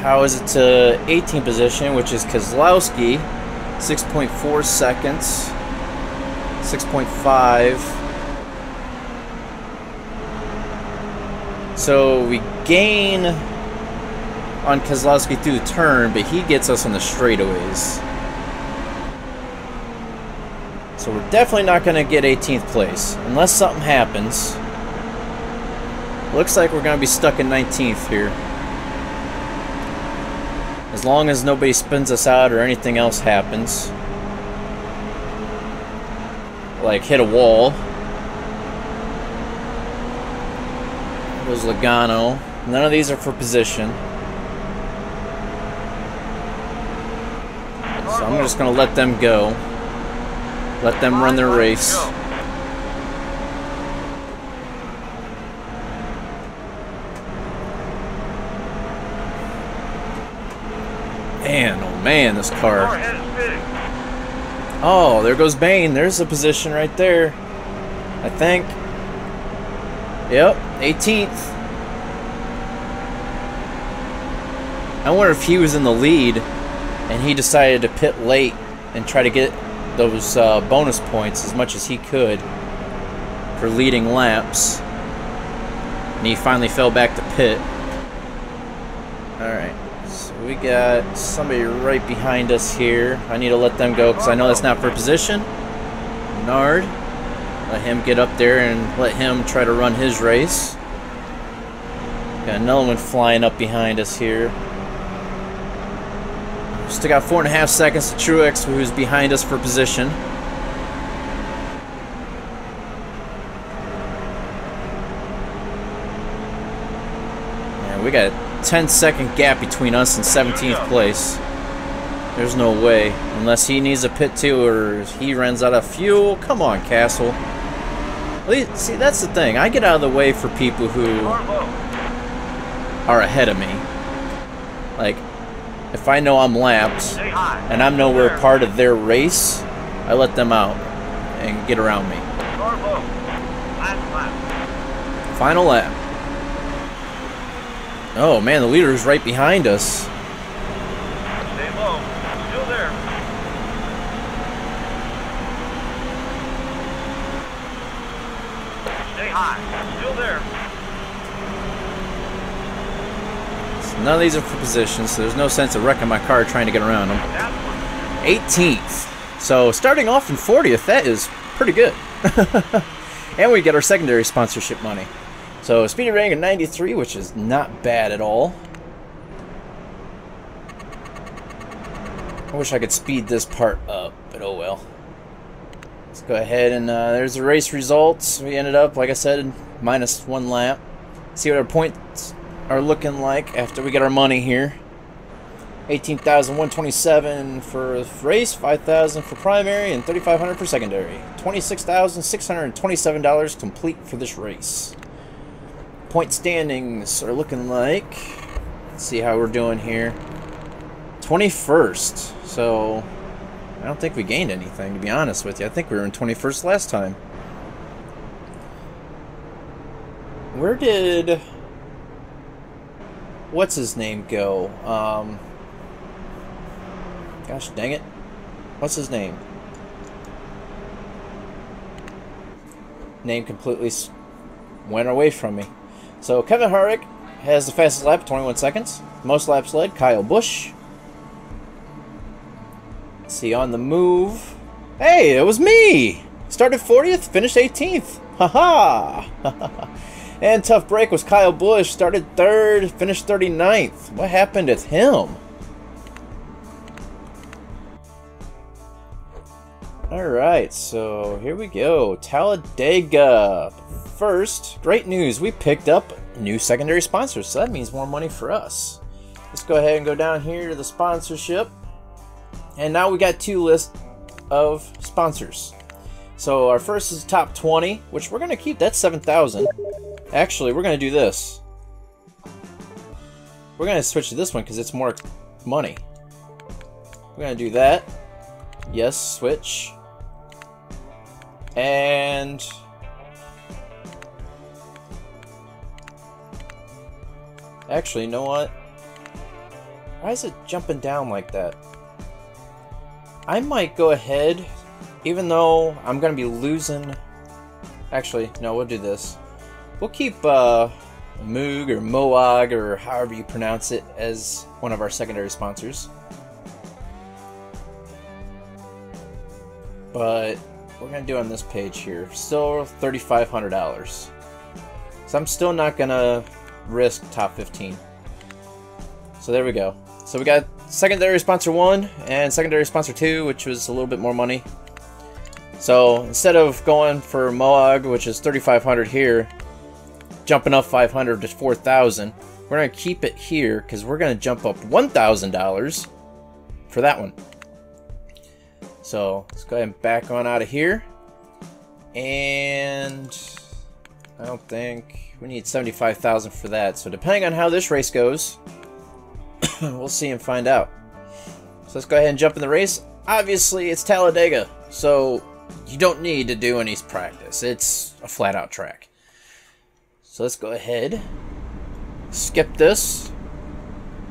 how is it to 18 position, which is Kozlowski, 6.4 seconds, 6.5. So we gain on Kozlowski through the turn, but he gets us on the straightaways. So we're definitely not going to get 18th place. Unless something happens. Looks like we're going to be stuck in 19th here. As long as nobody spins us out or anything else happens. Like hit a wall. Goes Logano. None of these are for position. So I'm just going to let them go. Let them run their race. Man, this Car. Oh, there goes Bayne. There's a position right there. I think. Yep, 18th. I wonder if he was in the lead and he decided to pit late and try to get those uh, bonus points as much as he could for leading laps. And he finally fell back to pit. Alright, we got somebody right behind us here. I need to let them go because I know that's not for position. Nard. Let him get up there and let him try to run his race. Got another one flying up behind us here. Still got four and a half seconds to Truex, who's behind us for position. And we got 10 second gap between us and 17th place. There's no way. Unless he needs a pit too or he runs out of fuel. Come on, Castle. Least- See, that's the thing. I get out of the way for people who are ahead of me. Like, if I know I'm lapped and I'm nowhere part of their race, I let them out and get around me. Final lap. Oh man, the leader is right behind us. Stay low. Still there. Stay high. Still there. None of these are for positions, so there's no sense of wrecking my car trying to get around them. 18th. So starting off in 40th, that is pretty good. and we get our secondary sponsorship money. So speedy rating of 93, which is not bad at all. I wish I could speed this part up, but oh well. Let's go ahead and uh, there's the race results. We ended up, like I said, minus one lap. See what our points are looking like after we get our money here. 18,127 for race, 5,000 for primary, and 3,500 for secondary. $26,627 complete for this race. Point standings are looking like. Let's see how we're doing here. 21st. So, I don't think we gained anything, to be honest with you. I think we were in 21st last time. Where did. What's his name go? Um. Gosh dang it. What's his name? Name completely went away from me. So Kevin Harvick has the fastest lap, 21 seconds. Most laps led, Kyle Busch. Let's see, on the move. Hey, it was me! Started 40th, finished 18th. Haha! and tough break was Kyle Busch. Started third, finished 39th. What happened with him? Alright, so here we go. Talladega. First, great news. We picked up new secondary sponsors, so that means more money for us. Let's go ahead and go down here to the sponsorship. And now we got two lists of sponsors. So our first is top 20, which we're going to keep. That's 7,000. Actually, we're going to do this. We're going to switch to this one because it's more money. We're going to do that. Yes, switch. And actually, you know what? Why is it jumping down like that? I might go ahead, even though I'm gonna be losing. Actually, no, we'll do this. We'll keep uh, Moog or Moag or however you pronounce it as one of our secondary sponsors. But we're gonna do on this page here. Still $3,500. So I'm still not gonna risk top 15. So there we go. So we got secondary sponsor one and secondary sponsor two, which was a little bit more money. So instead of going for Moog, which is 3,500 here, jumping up 500 to 4,000, we're gonna keep it here because we're gonna jump up $1,000 for that one. So let's go ahead and back on out of here. And I don't think we need 75,000 for that. So depending on how this race goes, we'll see and find out. So let's go ahead and jump in the race. Obviously, it's Talladega, so you don't need to do any practice. It's a flat-out track. So let's go ahead, skip this.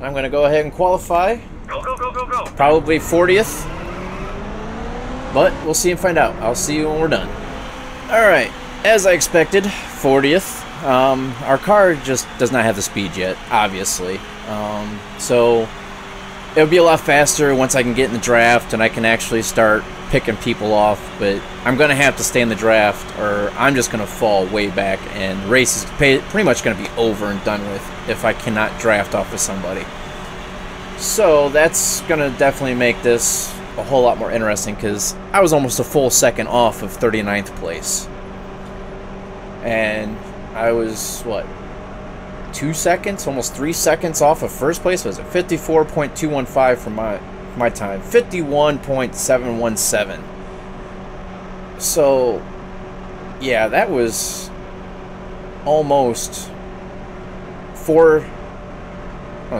I'm going to go ahead and qualify. Go, go, go, go, go. Probably 40th. But we'll see and find out. I'll see you when we're done. Alright, as I expected, 40th. Um, our car just does not have the speed yet, obviously. Um, so it'll be a lot faster once I can get in the draft and I can actually start picking people off. But I'm going to have to stay in the draft or I'm just going to fall way back and race is pretty much going to be over and done with if I cannot draft off of somebody. So that's going to definitely make this a whole lot more interesting because I was almost a full second off of 39th place. And I was, what, two seconds, almost three seconds off of first place? Was it 54.215 for my, my time? 51.717. So, yeah, that was almost four,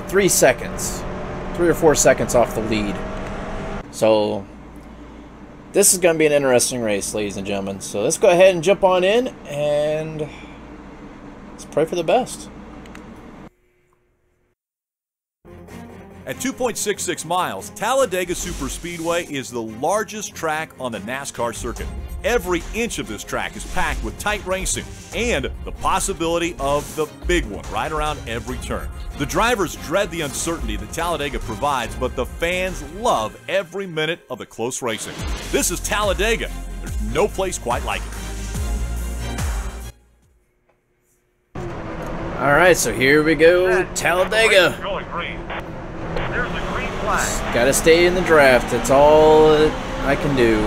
three seconds. Three or four seconds off the lead. So, this is going to be an interesting race, ladies and gentlemen. So let's go ahead and jump on in and let's pray for the best. At 2.66 miles, Talladega Superspeedway is the largest track on the NASCAR circuit. Every inch of this track is packed with tight racing and the possibility of the big one right around every turn. The drivers dread the uncertainty that Talladega provides, but the fans love every minute of the close racing. This is Talladega. There's no place quite like it. All right, so here we go, Talladega. Going green. There's the green flag. Got to stay in the draft. That's all I can do.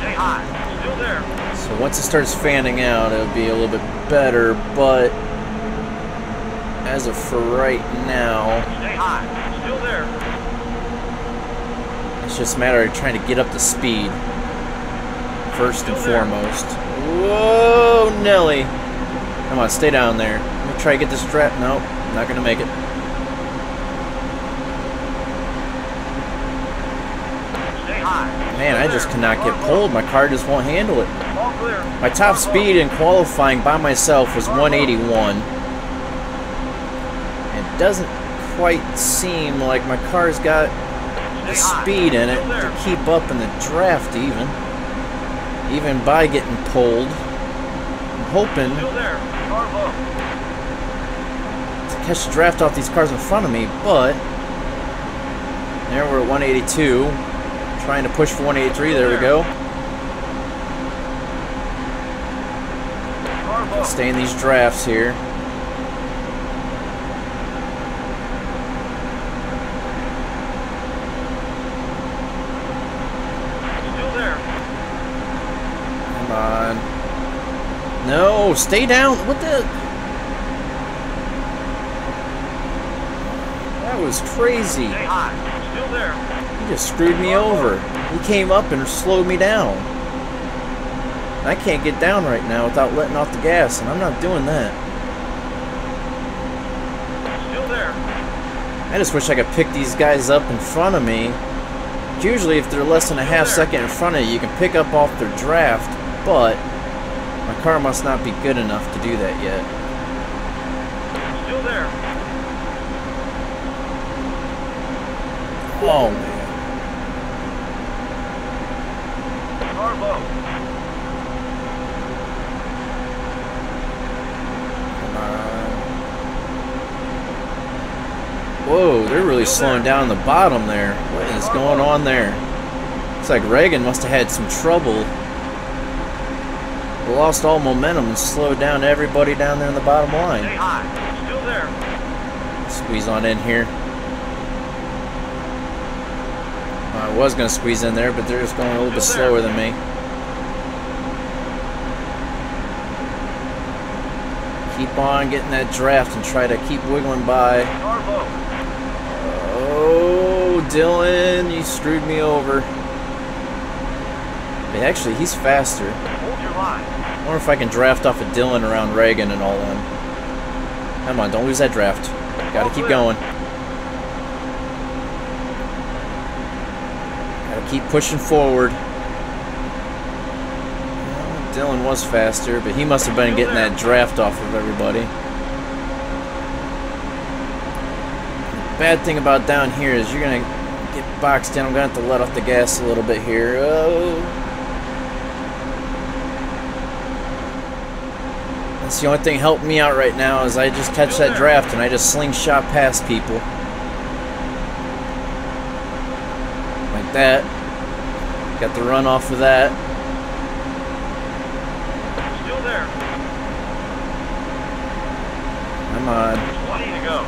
Stay high. Still there. So once it starts fanning out, it'll be a little bit better, but as of for right now, Stay high. Still there. it's just a matter of trying to get up to speed first and foremost. Whoa, Nelly. Come on, stay down there. Let me try to get this draft. Nope, not going to make it. Man, I just cannot get pulled. My car just won't handle it. My top speed in qualifying by myself was 181. It doesn't quite seem like my car's got the speed in it to keep up in the draft even. Even by getting pulled. I'm hoping Still there. Car low. to catch the draft off these cars in front of me, but there we're at 182. Trying to push for 183. There we go. Stay in these drafts here. Still there. Come on. No, stay down. What the? That was crazy. Stay high. Still there. He just screwed me over. He came up and slowed me down. I can't get down right now without letting off the gas, and I'm not doing that. Still there. I just wish I could pick these guys up in front of me. Usually, if they're less than a half second in front of you, you can pick up off their draft, but car must not be good enough to do that yet. Still there. Oh, man. Car low. Come on. Whoa, they're really slowing down the bottom there. What is going on there? Looks like Regan must have had some trouble. Lost all momentum and slowed down everybody down there in the bottom line. Stay high. Still there. Squeeze on in here. I was going to squeeze in there, but they're just going a little bit slower than me. Keep on getting that draft and try to keep wiggling by. Oh, Dillon, you screwed me over. But actually, he's faster. I wonder if I can draft off of Dillon around Regan and all them. Come on, don't lose that draft. Gotta keep going. Gotta keep pushing forward. Dillon was faster, but he must have been getting that draft off of everybody. Bad thing about down here is you're gonna get boxed in. I'm gonna have to let off the gas a little bit here. Oh. That's the only thing helping me out right now is I just catch that draft and I just slingshot past people. Like that. Got the run off of that. Still there. Come on. 20 to go.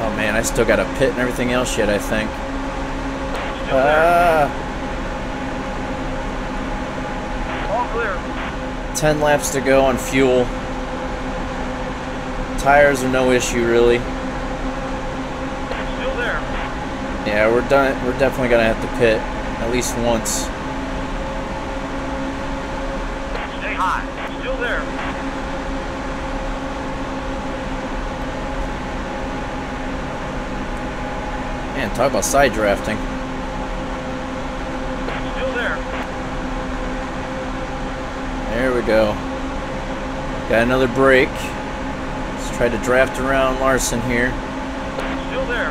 Oh man, I still got a pit and everything else yet, I think. Still there. Ah, All clear. 10 laps to go on fuel. Tires are no issue really. Still there. Yeah, we're done. We're definitely gonna have to pit at least once. Stay high. Still there. Man, talk about side drafting. Still there. There we go. Got another break. Let's try to draft around Larson here. Still there.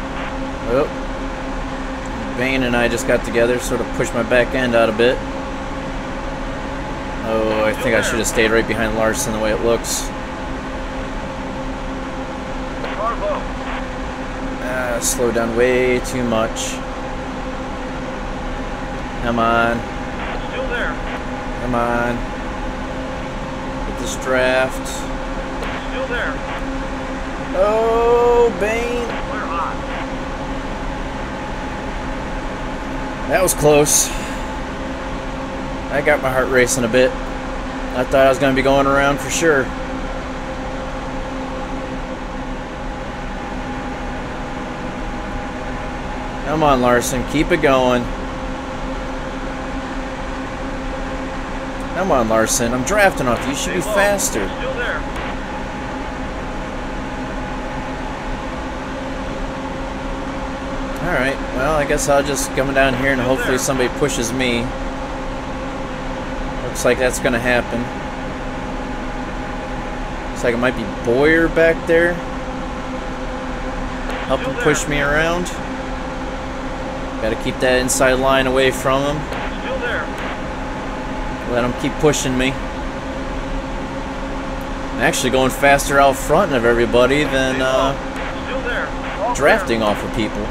Oh. Bayne and I just got together, sort of pushed my back end out a bit. Oh, I think I should have stayed right behind Larson the way it looks. Ah, slowed down way too much. Come on. Still there. Come on. Draft. Still there. Oh, Bayne. Clear high. That was close. I got my heart racing a bit. I thought I was going to be going around for sure. Come on, Larson. Keep it going. Come on, Larson. I'm drafting off you. Should be faster. Alright, well, I guess I'll just come down here and hopefully somebody pushes me. Looks like that's gonna happen. Looks like it might be Bowyer back there. Help him push me around. Gotta keep that inside line away from him. Let them keep pushing me. I'm actually going faster out front of everybody than uh. Drafting off of people.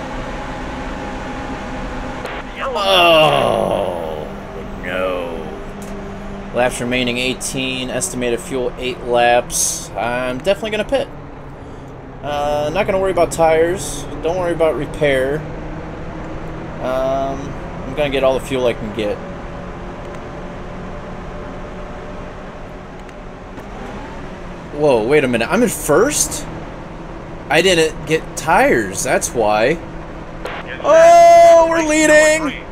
Oh, no. Laps remaining 18, estimated fuel 8 laps. I'm definitely going to pit. Uh, not going to worry about tires. Don't worry about repair. Um, I'm going to get all the fuel I can get. Whoa, wait a minute. I'm in first? I didn't get tires. That's why. Oh, we're leading.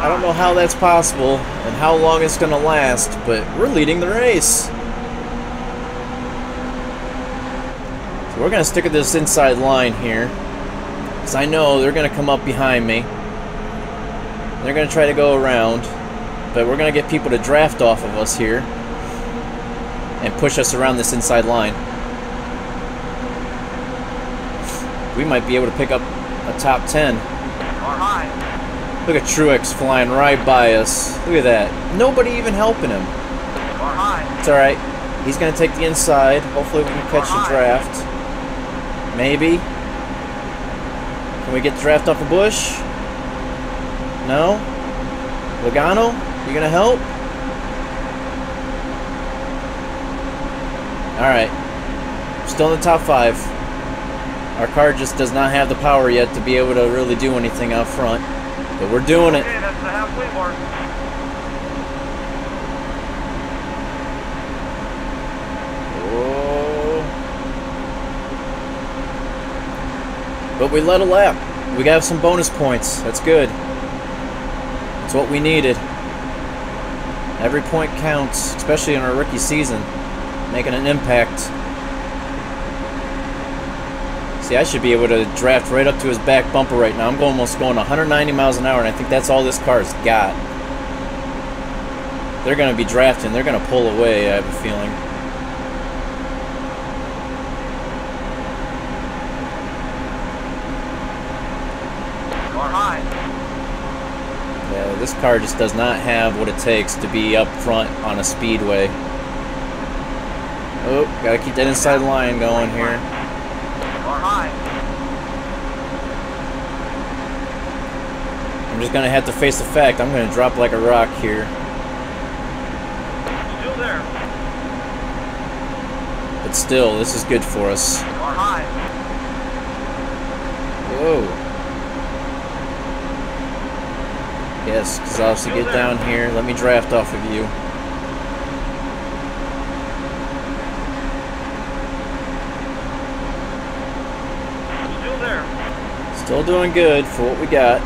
I don't know how that's possible and how long it's going to last, but we're leading the race. So we're going to stick at this inside line here. Because I know they're going to come up behind me. They're going to try to go around. But we're going to get people to draft off of us here. And push us around this inside line. We might be able to pick up a top 10. Look at Truex flying right by us. Look at that. Nobody even helping him. It's alright. He's going to take the inside. Hopefully we can catch the draft. Maybe. Can we get the draft off the Busch? No? Logano, you to help? Alright. Still in the top five. Our car just does not have the power yet to be able to really do anything out front. But we're doing it. Okay, that's the halfway mark. Oh. But we led a lap. We got some bonus points. That's good. That's what we needed. Every point counts, especially in our rookie season. Making an impact. See, I should be able to draft right up to his back bumper right now. I'm almost going 190 miles an hour, and I think that's all this car's got. They're going to be drafting. They're going to pull away, I have a feeling. Car high. Yeah, this car just does not have what it takes to be up front on a speedway. Oh, gotta keep that inside line going here. I'm just gonna have to face the fact I'm gonna drop like a rock here. Still there. But still, this is good for us. Whoa. Yes, Kozlowski, get down here. Let me draft off of you. Still there. Still doing good for what we got.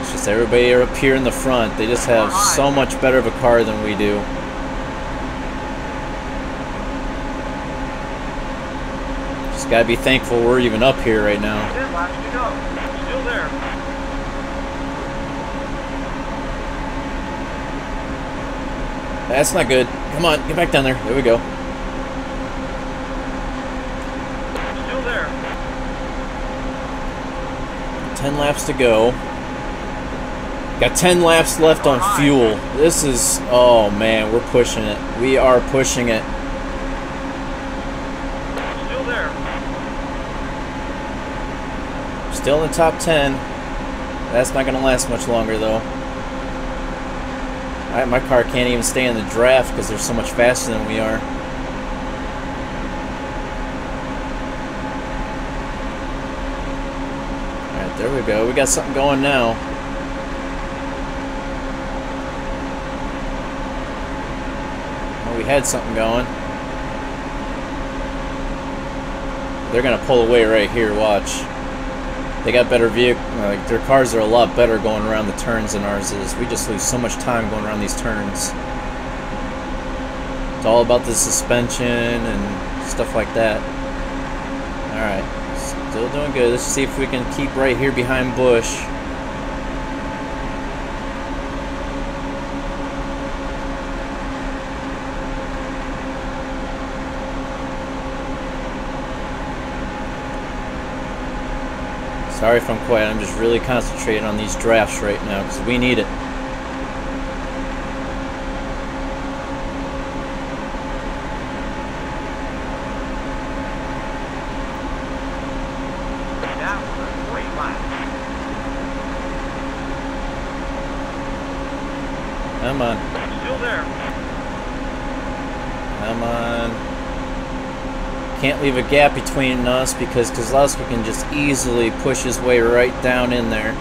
It's just everybody up here in the front. They just have so much better of a car than we do. Gotta be thankful we're even up here right now. Ten. Still there. That's not good. Come on, get back down there. There we go. Still there. 10 laps to go. Got 10 laps left on fuel. This is, oh man, we're pushing it. We are pushing it. Still there. Still in the top 10. That's not going to last much longer though. I, my car can't even stay in the draft because they're so much faster than we are. Alright, there we go. We got something going now. Well, we had something going. They're going to pull away right here, watch. They got better vehicle. Like their cars are a lot better going around the turns than ours is. We just lose so much time going around these turns. It's all about the suspension and stuff like that. All right, still doing good. Let's see if we can keep right here behind Busch. Sorry if I'm quiet. I'm just really concentrating on these drafts right now because we need it. That was a great lap. Come on. Still there. Come on. Can't leave a gap between us because Kozlowski can just easily push his way right down in there.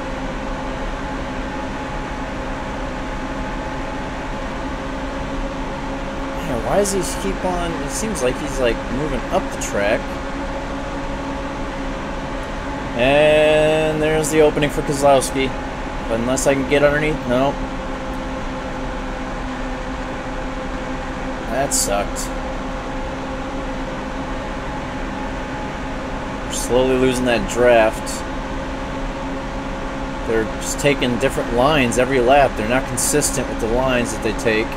Man, why does he keep on... It seems like he's like moving up the track. And there's the opening for Kozlowski. But unless I can get underneath, no. That sucked. slowly losing that draft. They're just taking different lines every lap. They're not consistent with the lines that they take.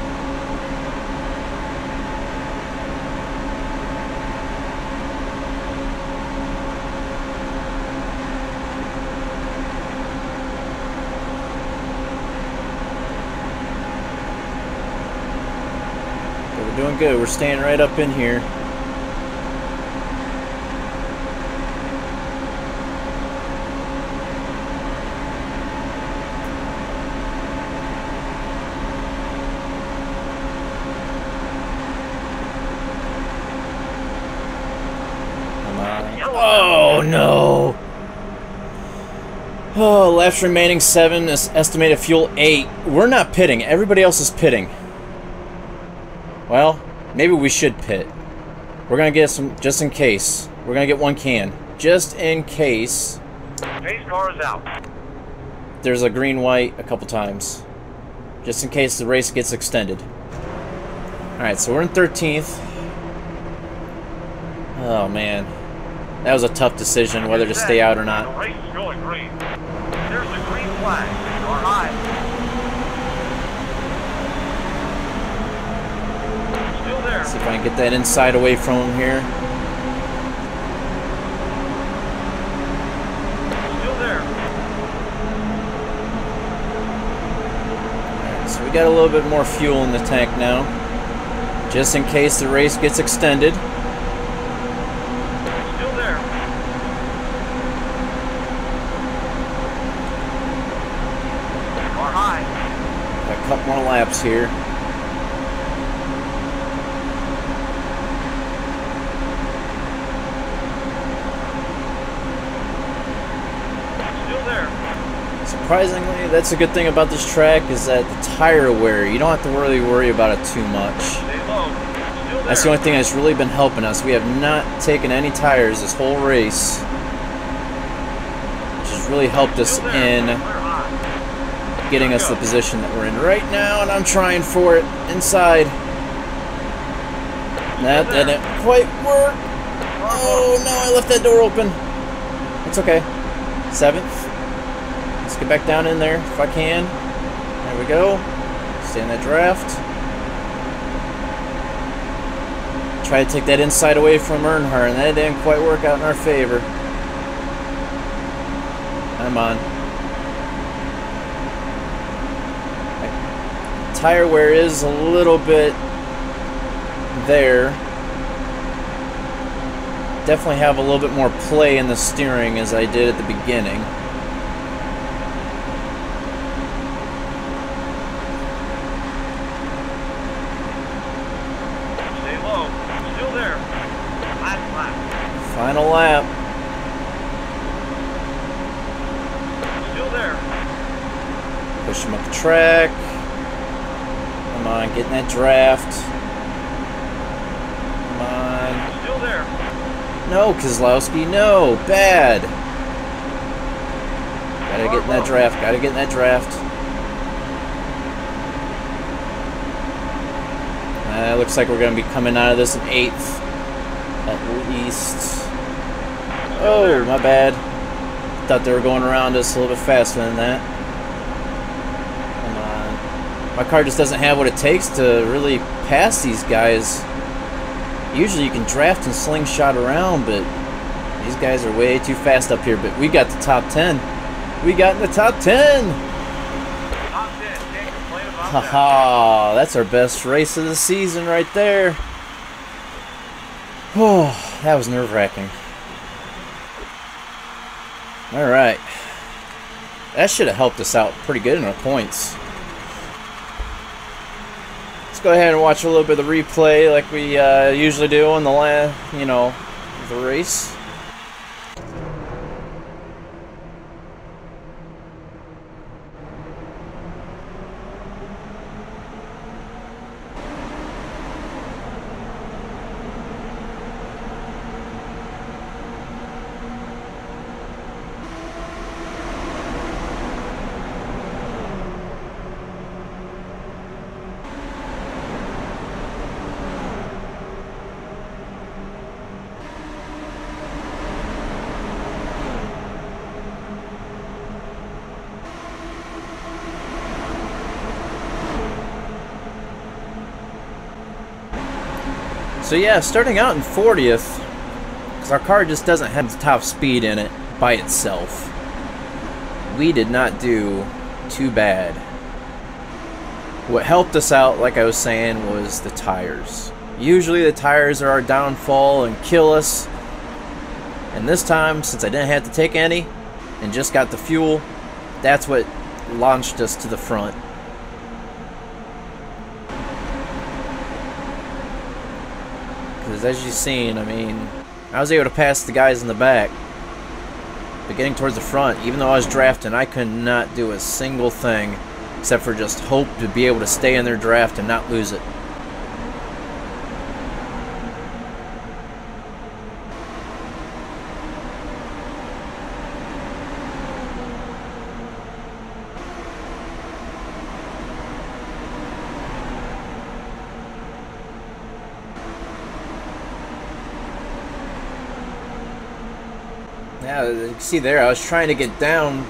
But we're doing good. We're staying right up in here. Laps remaining seven. is Estimated fuel eight. We're not pitting. Everybody else is pitting. Well, maybe we should pit. We're gonna get some, just in case. We're gonna get one can, just in case Pace car is out. there's a green white a couple times, just in case the race gets extended. All right, so we're in 13th. Oh man, that was a tough decision whether to stay out or not. race is going green. There's the green flag. Car high. Still there. See if I can get that inside away from him here. Still there. So we got a little bit more fuel in the tank now. Just in case the race gets extended. Still there. Car high. Got a couple more laps here. Surprisingly, that's a good thing about this track is that the tire wear, you don't have to really worry about it too much. That's the only thing that's really been helping us. We have not taken any tires this whole race. Which has really helped us in. Getting us the position that we're in right now, and I'm trying for it inside. That didn't quite work. Oh no, I left that door open. It's okay. Seventh. Let's get back down in there if I can. There we go. Stay in that draft. Try to take that inside away from Earnhardt, and that didn't quite work out in our favor. I'm on. Tire wear is a little bit there. Definitely have a little bit more play in the steering as I did at the beginning. Stay low. Still there. Last lap. Final lap. Still there. Push him up the track. Come on, get in that draft. Come on. Still there. No, Kozlowski, no. Bad. Gotta get in that draft. Gotta get in that draft. Uh, looks like we're gonna be coming out of this in eighth, at least. Oh, my bad. Thought they were going around us a little bit faster than that. My car just doesn't have what it takes to really pass these guys. Usually you can draft and slingshot around, but these guys are way too fast up here. But we got the top 10. We got in the top 10. Top 10. Can't complain about that. Haha, that's our best race of the season right there. Oh, that was nerve wracking. Alright. That should have helped us out pretty good in our points. Go ahead and watch a little bit of the replay like we uh, usually do on the you know, the race. So yeah, starting out in 40th, because our car just doesn't have the top speed in it by itself. We did not do too bad. What helped us out, like I was saying, was the tires. Usually the tires are our downfall and kill us. And this time, since I didn't have to take any and just got the fuel, that's what launched us to the front. As you've seen, I mean, I was able to pass the guys in the back. But getting towards the front, even though I was drafting, I could not do a single thing except for just hope to be able to stay in their draft and not lose it. Yeah, you see there, I was trying to get down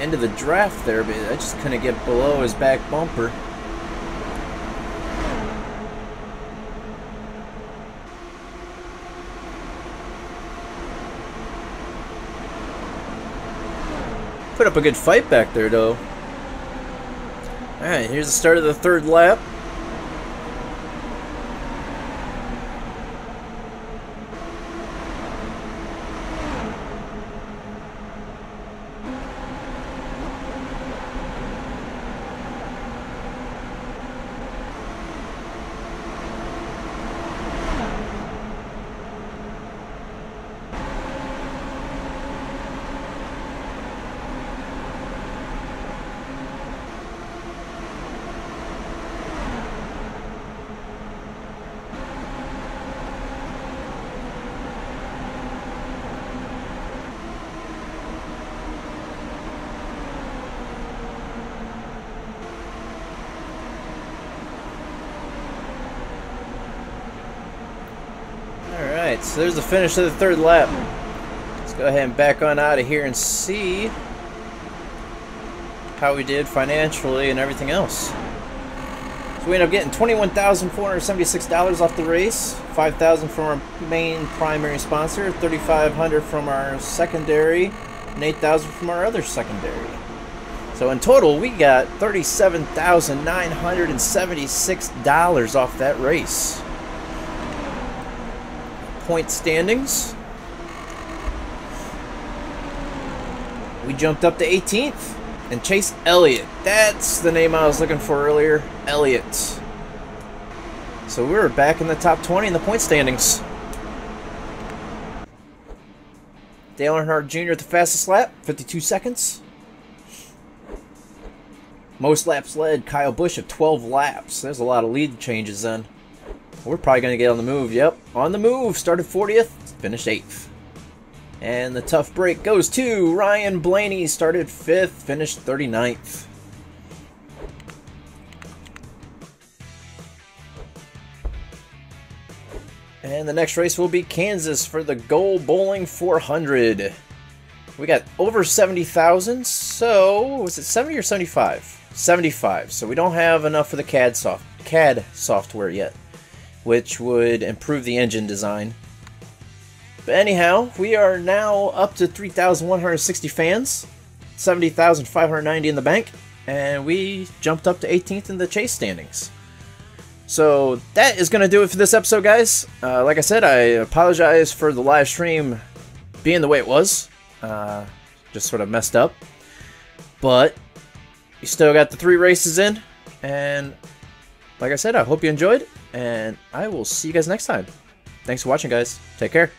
into the draft there, but I just couldn't get below his back bumper. Put up a good fight back there, though. Alright, here's the start of the third lap. So there's the finish of the third lap. Let's go ahead and back on out of here and see how we did financially and everything else. So we end up getting $21,476 off the race, $5,000 from our main primary sponsor, $3,500 from our secondary, and $8,000 from our other secondary. So in total, we got $37,976 off that race point standings. We jumped up to 18th. And Chase Elliott. That's the name I was looking for earlier. Elliott. So we're back in the top 20 in the point standings. Dale Earnhardt Jr. at the fastest lap, 52 seconds. Most laps led, Kyle Busch at 12 laps. There's a lot of lead changes then. We're probably going to get on the move. Yep, on the move. Started 40th, finished 8th. And the tough break goes to Ryan Blaney. Started 5th, finished 39th. And the next race will be Kansas for the GoBowling 400. We got over 70,000, so was it 70 or 75? 75. So we don't have enough for the CAD soft CAD software yet which would improve the engine design. But anyhow, we are now up to 3,160 fans, 70,590 in the bank, and we jumped up to 18th in the chase standings. So that is going to do it for this episode, guys. Uh, like I said, I apologize for the live stream being the way it was. Uh, just sort of messed up. But you still got the three races in, and like I said, I hope you enjoyed, and I will see you guys next time. Thanks for watching, guys. Take care.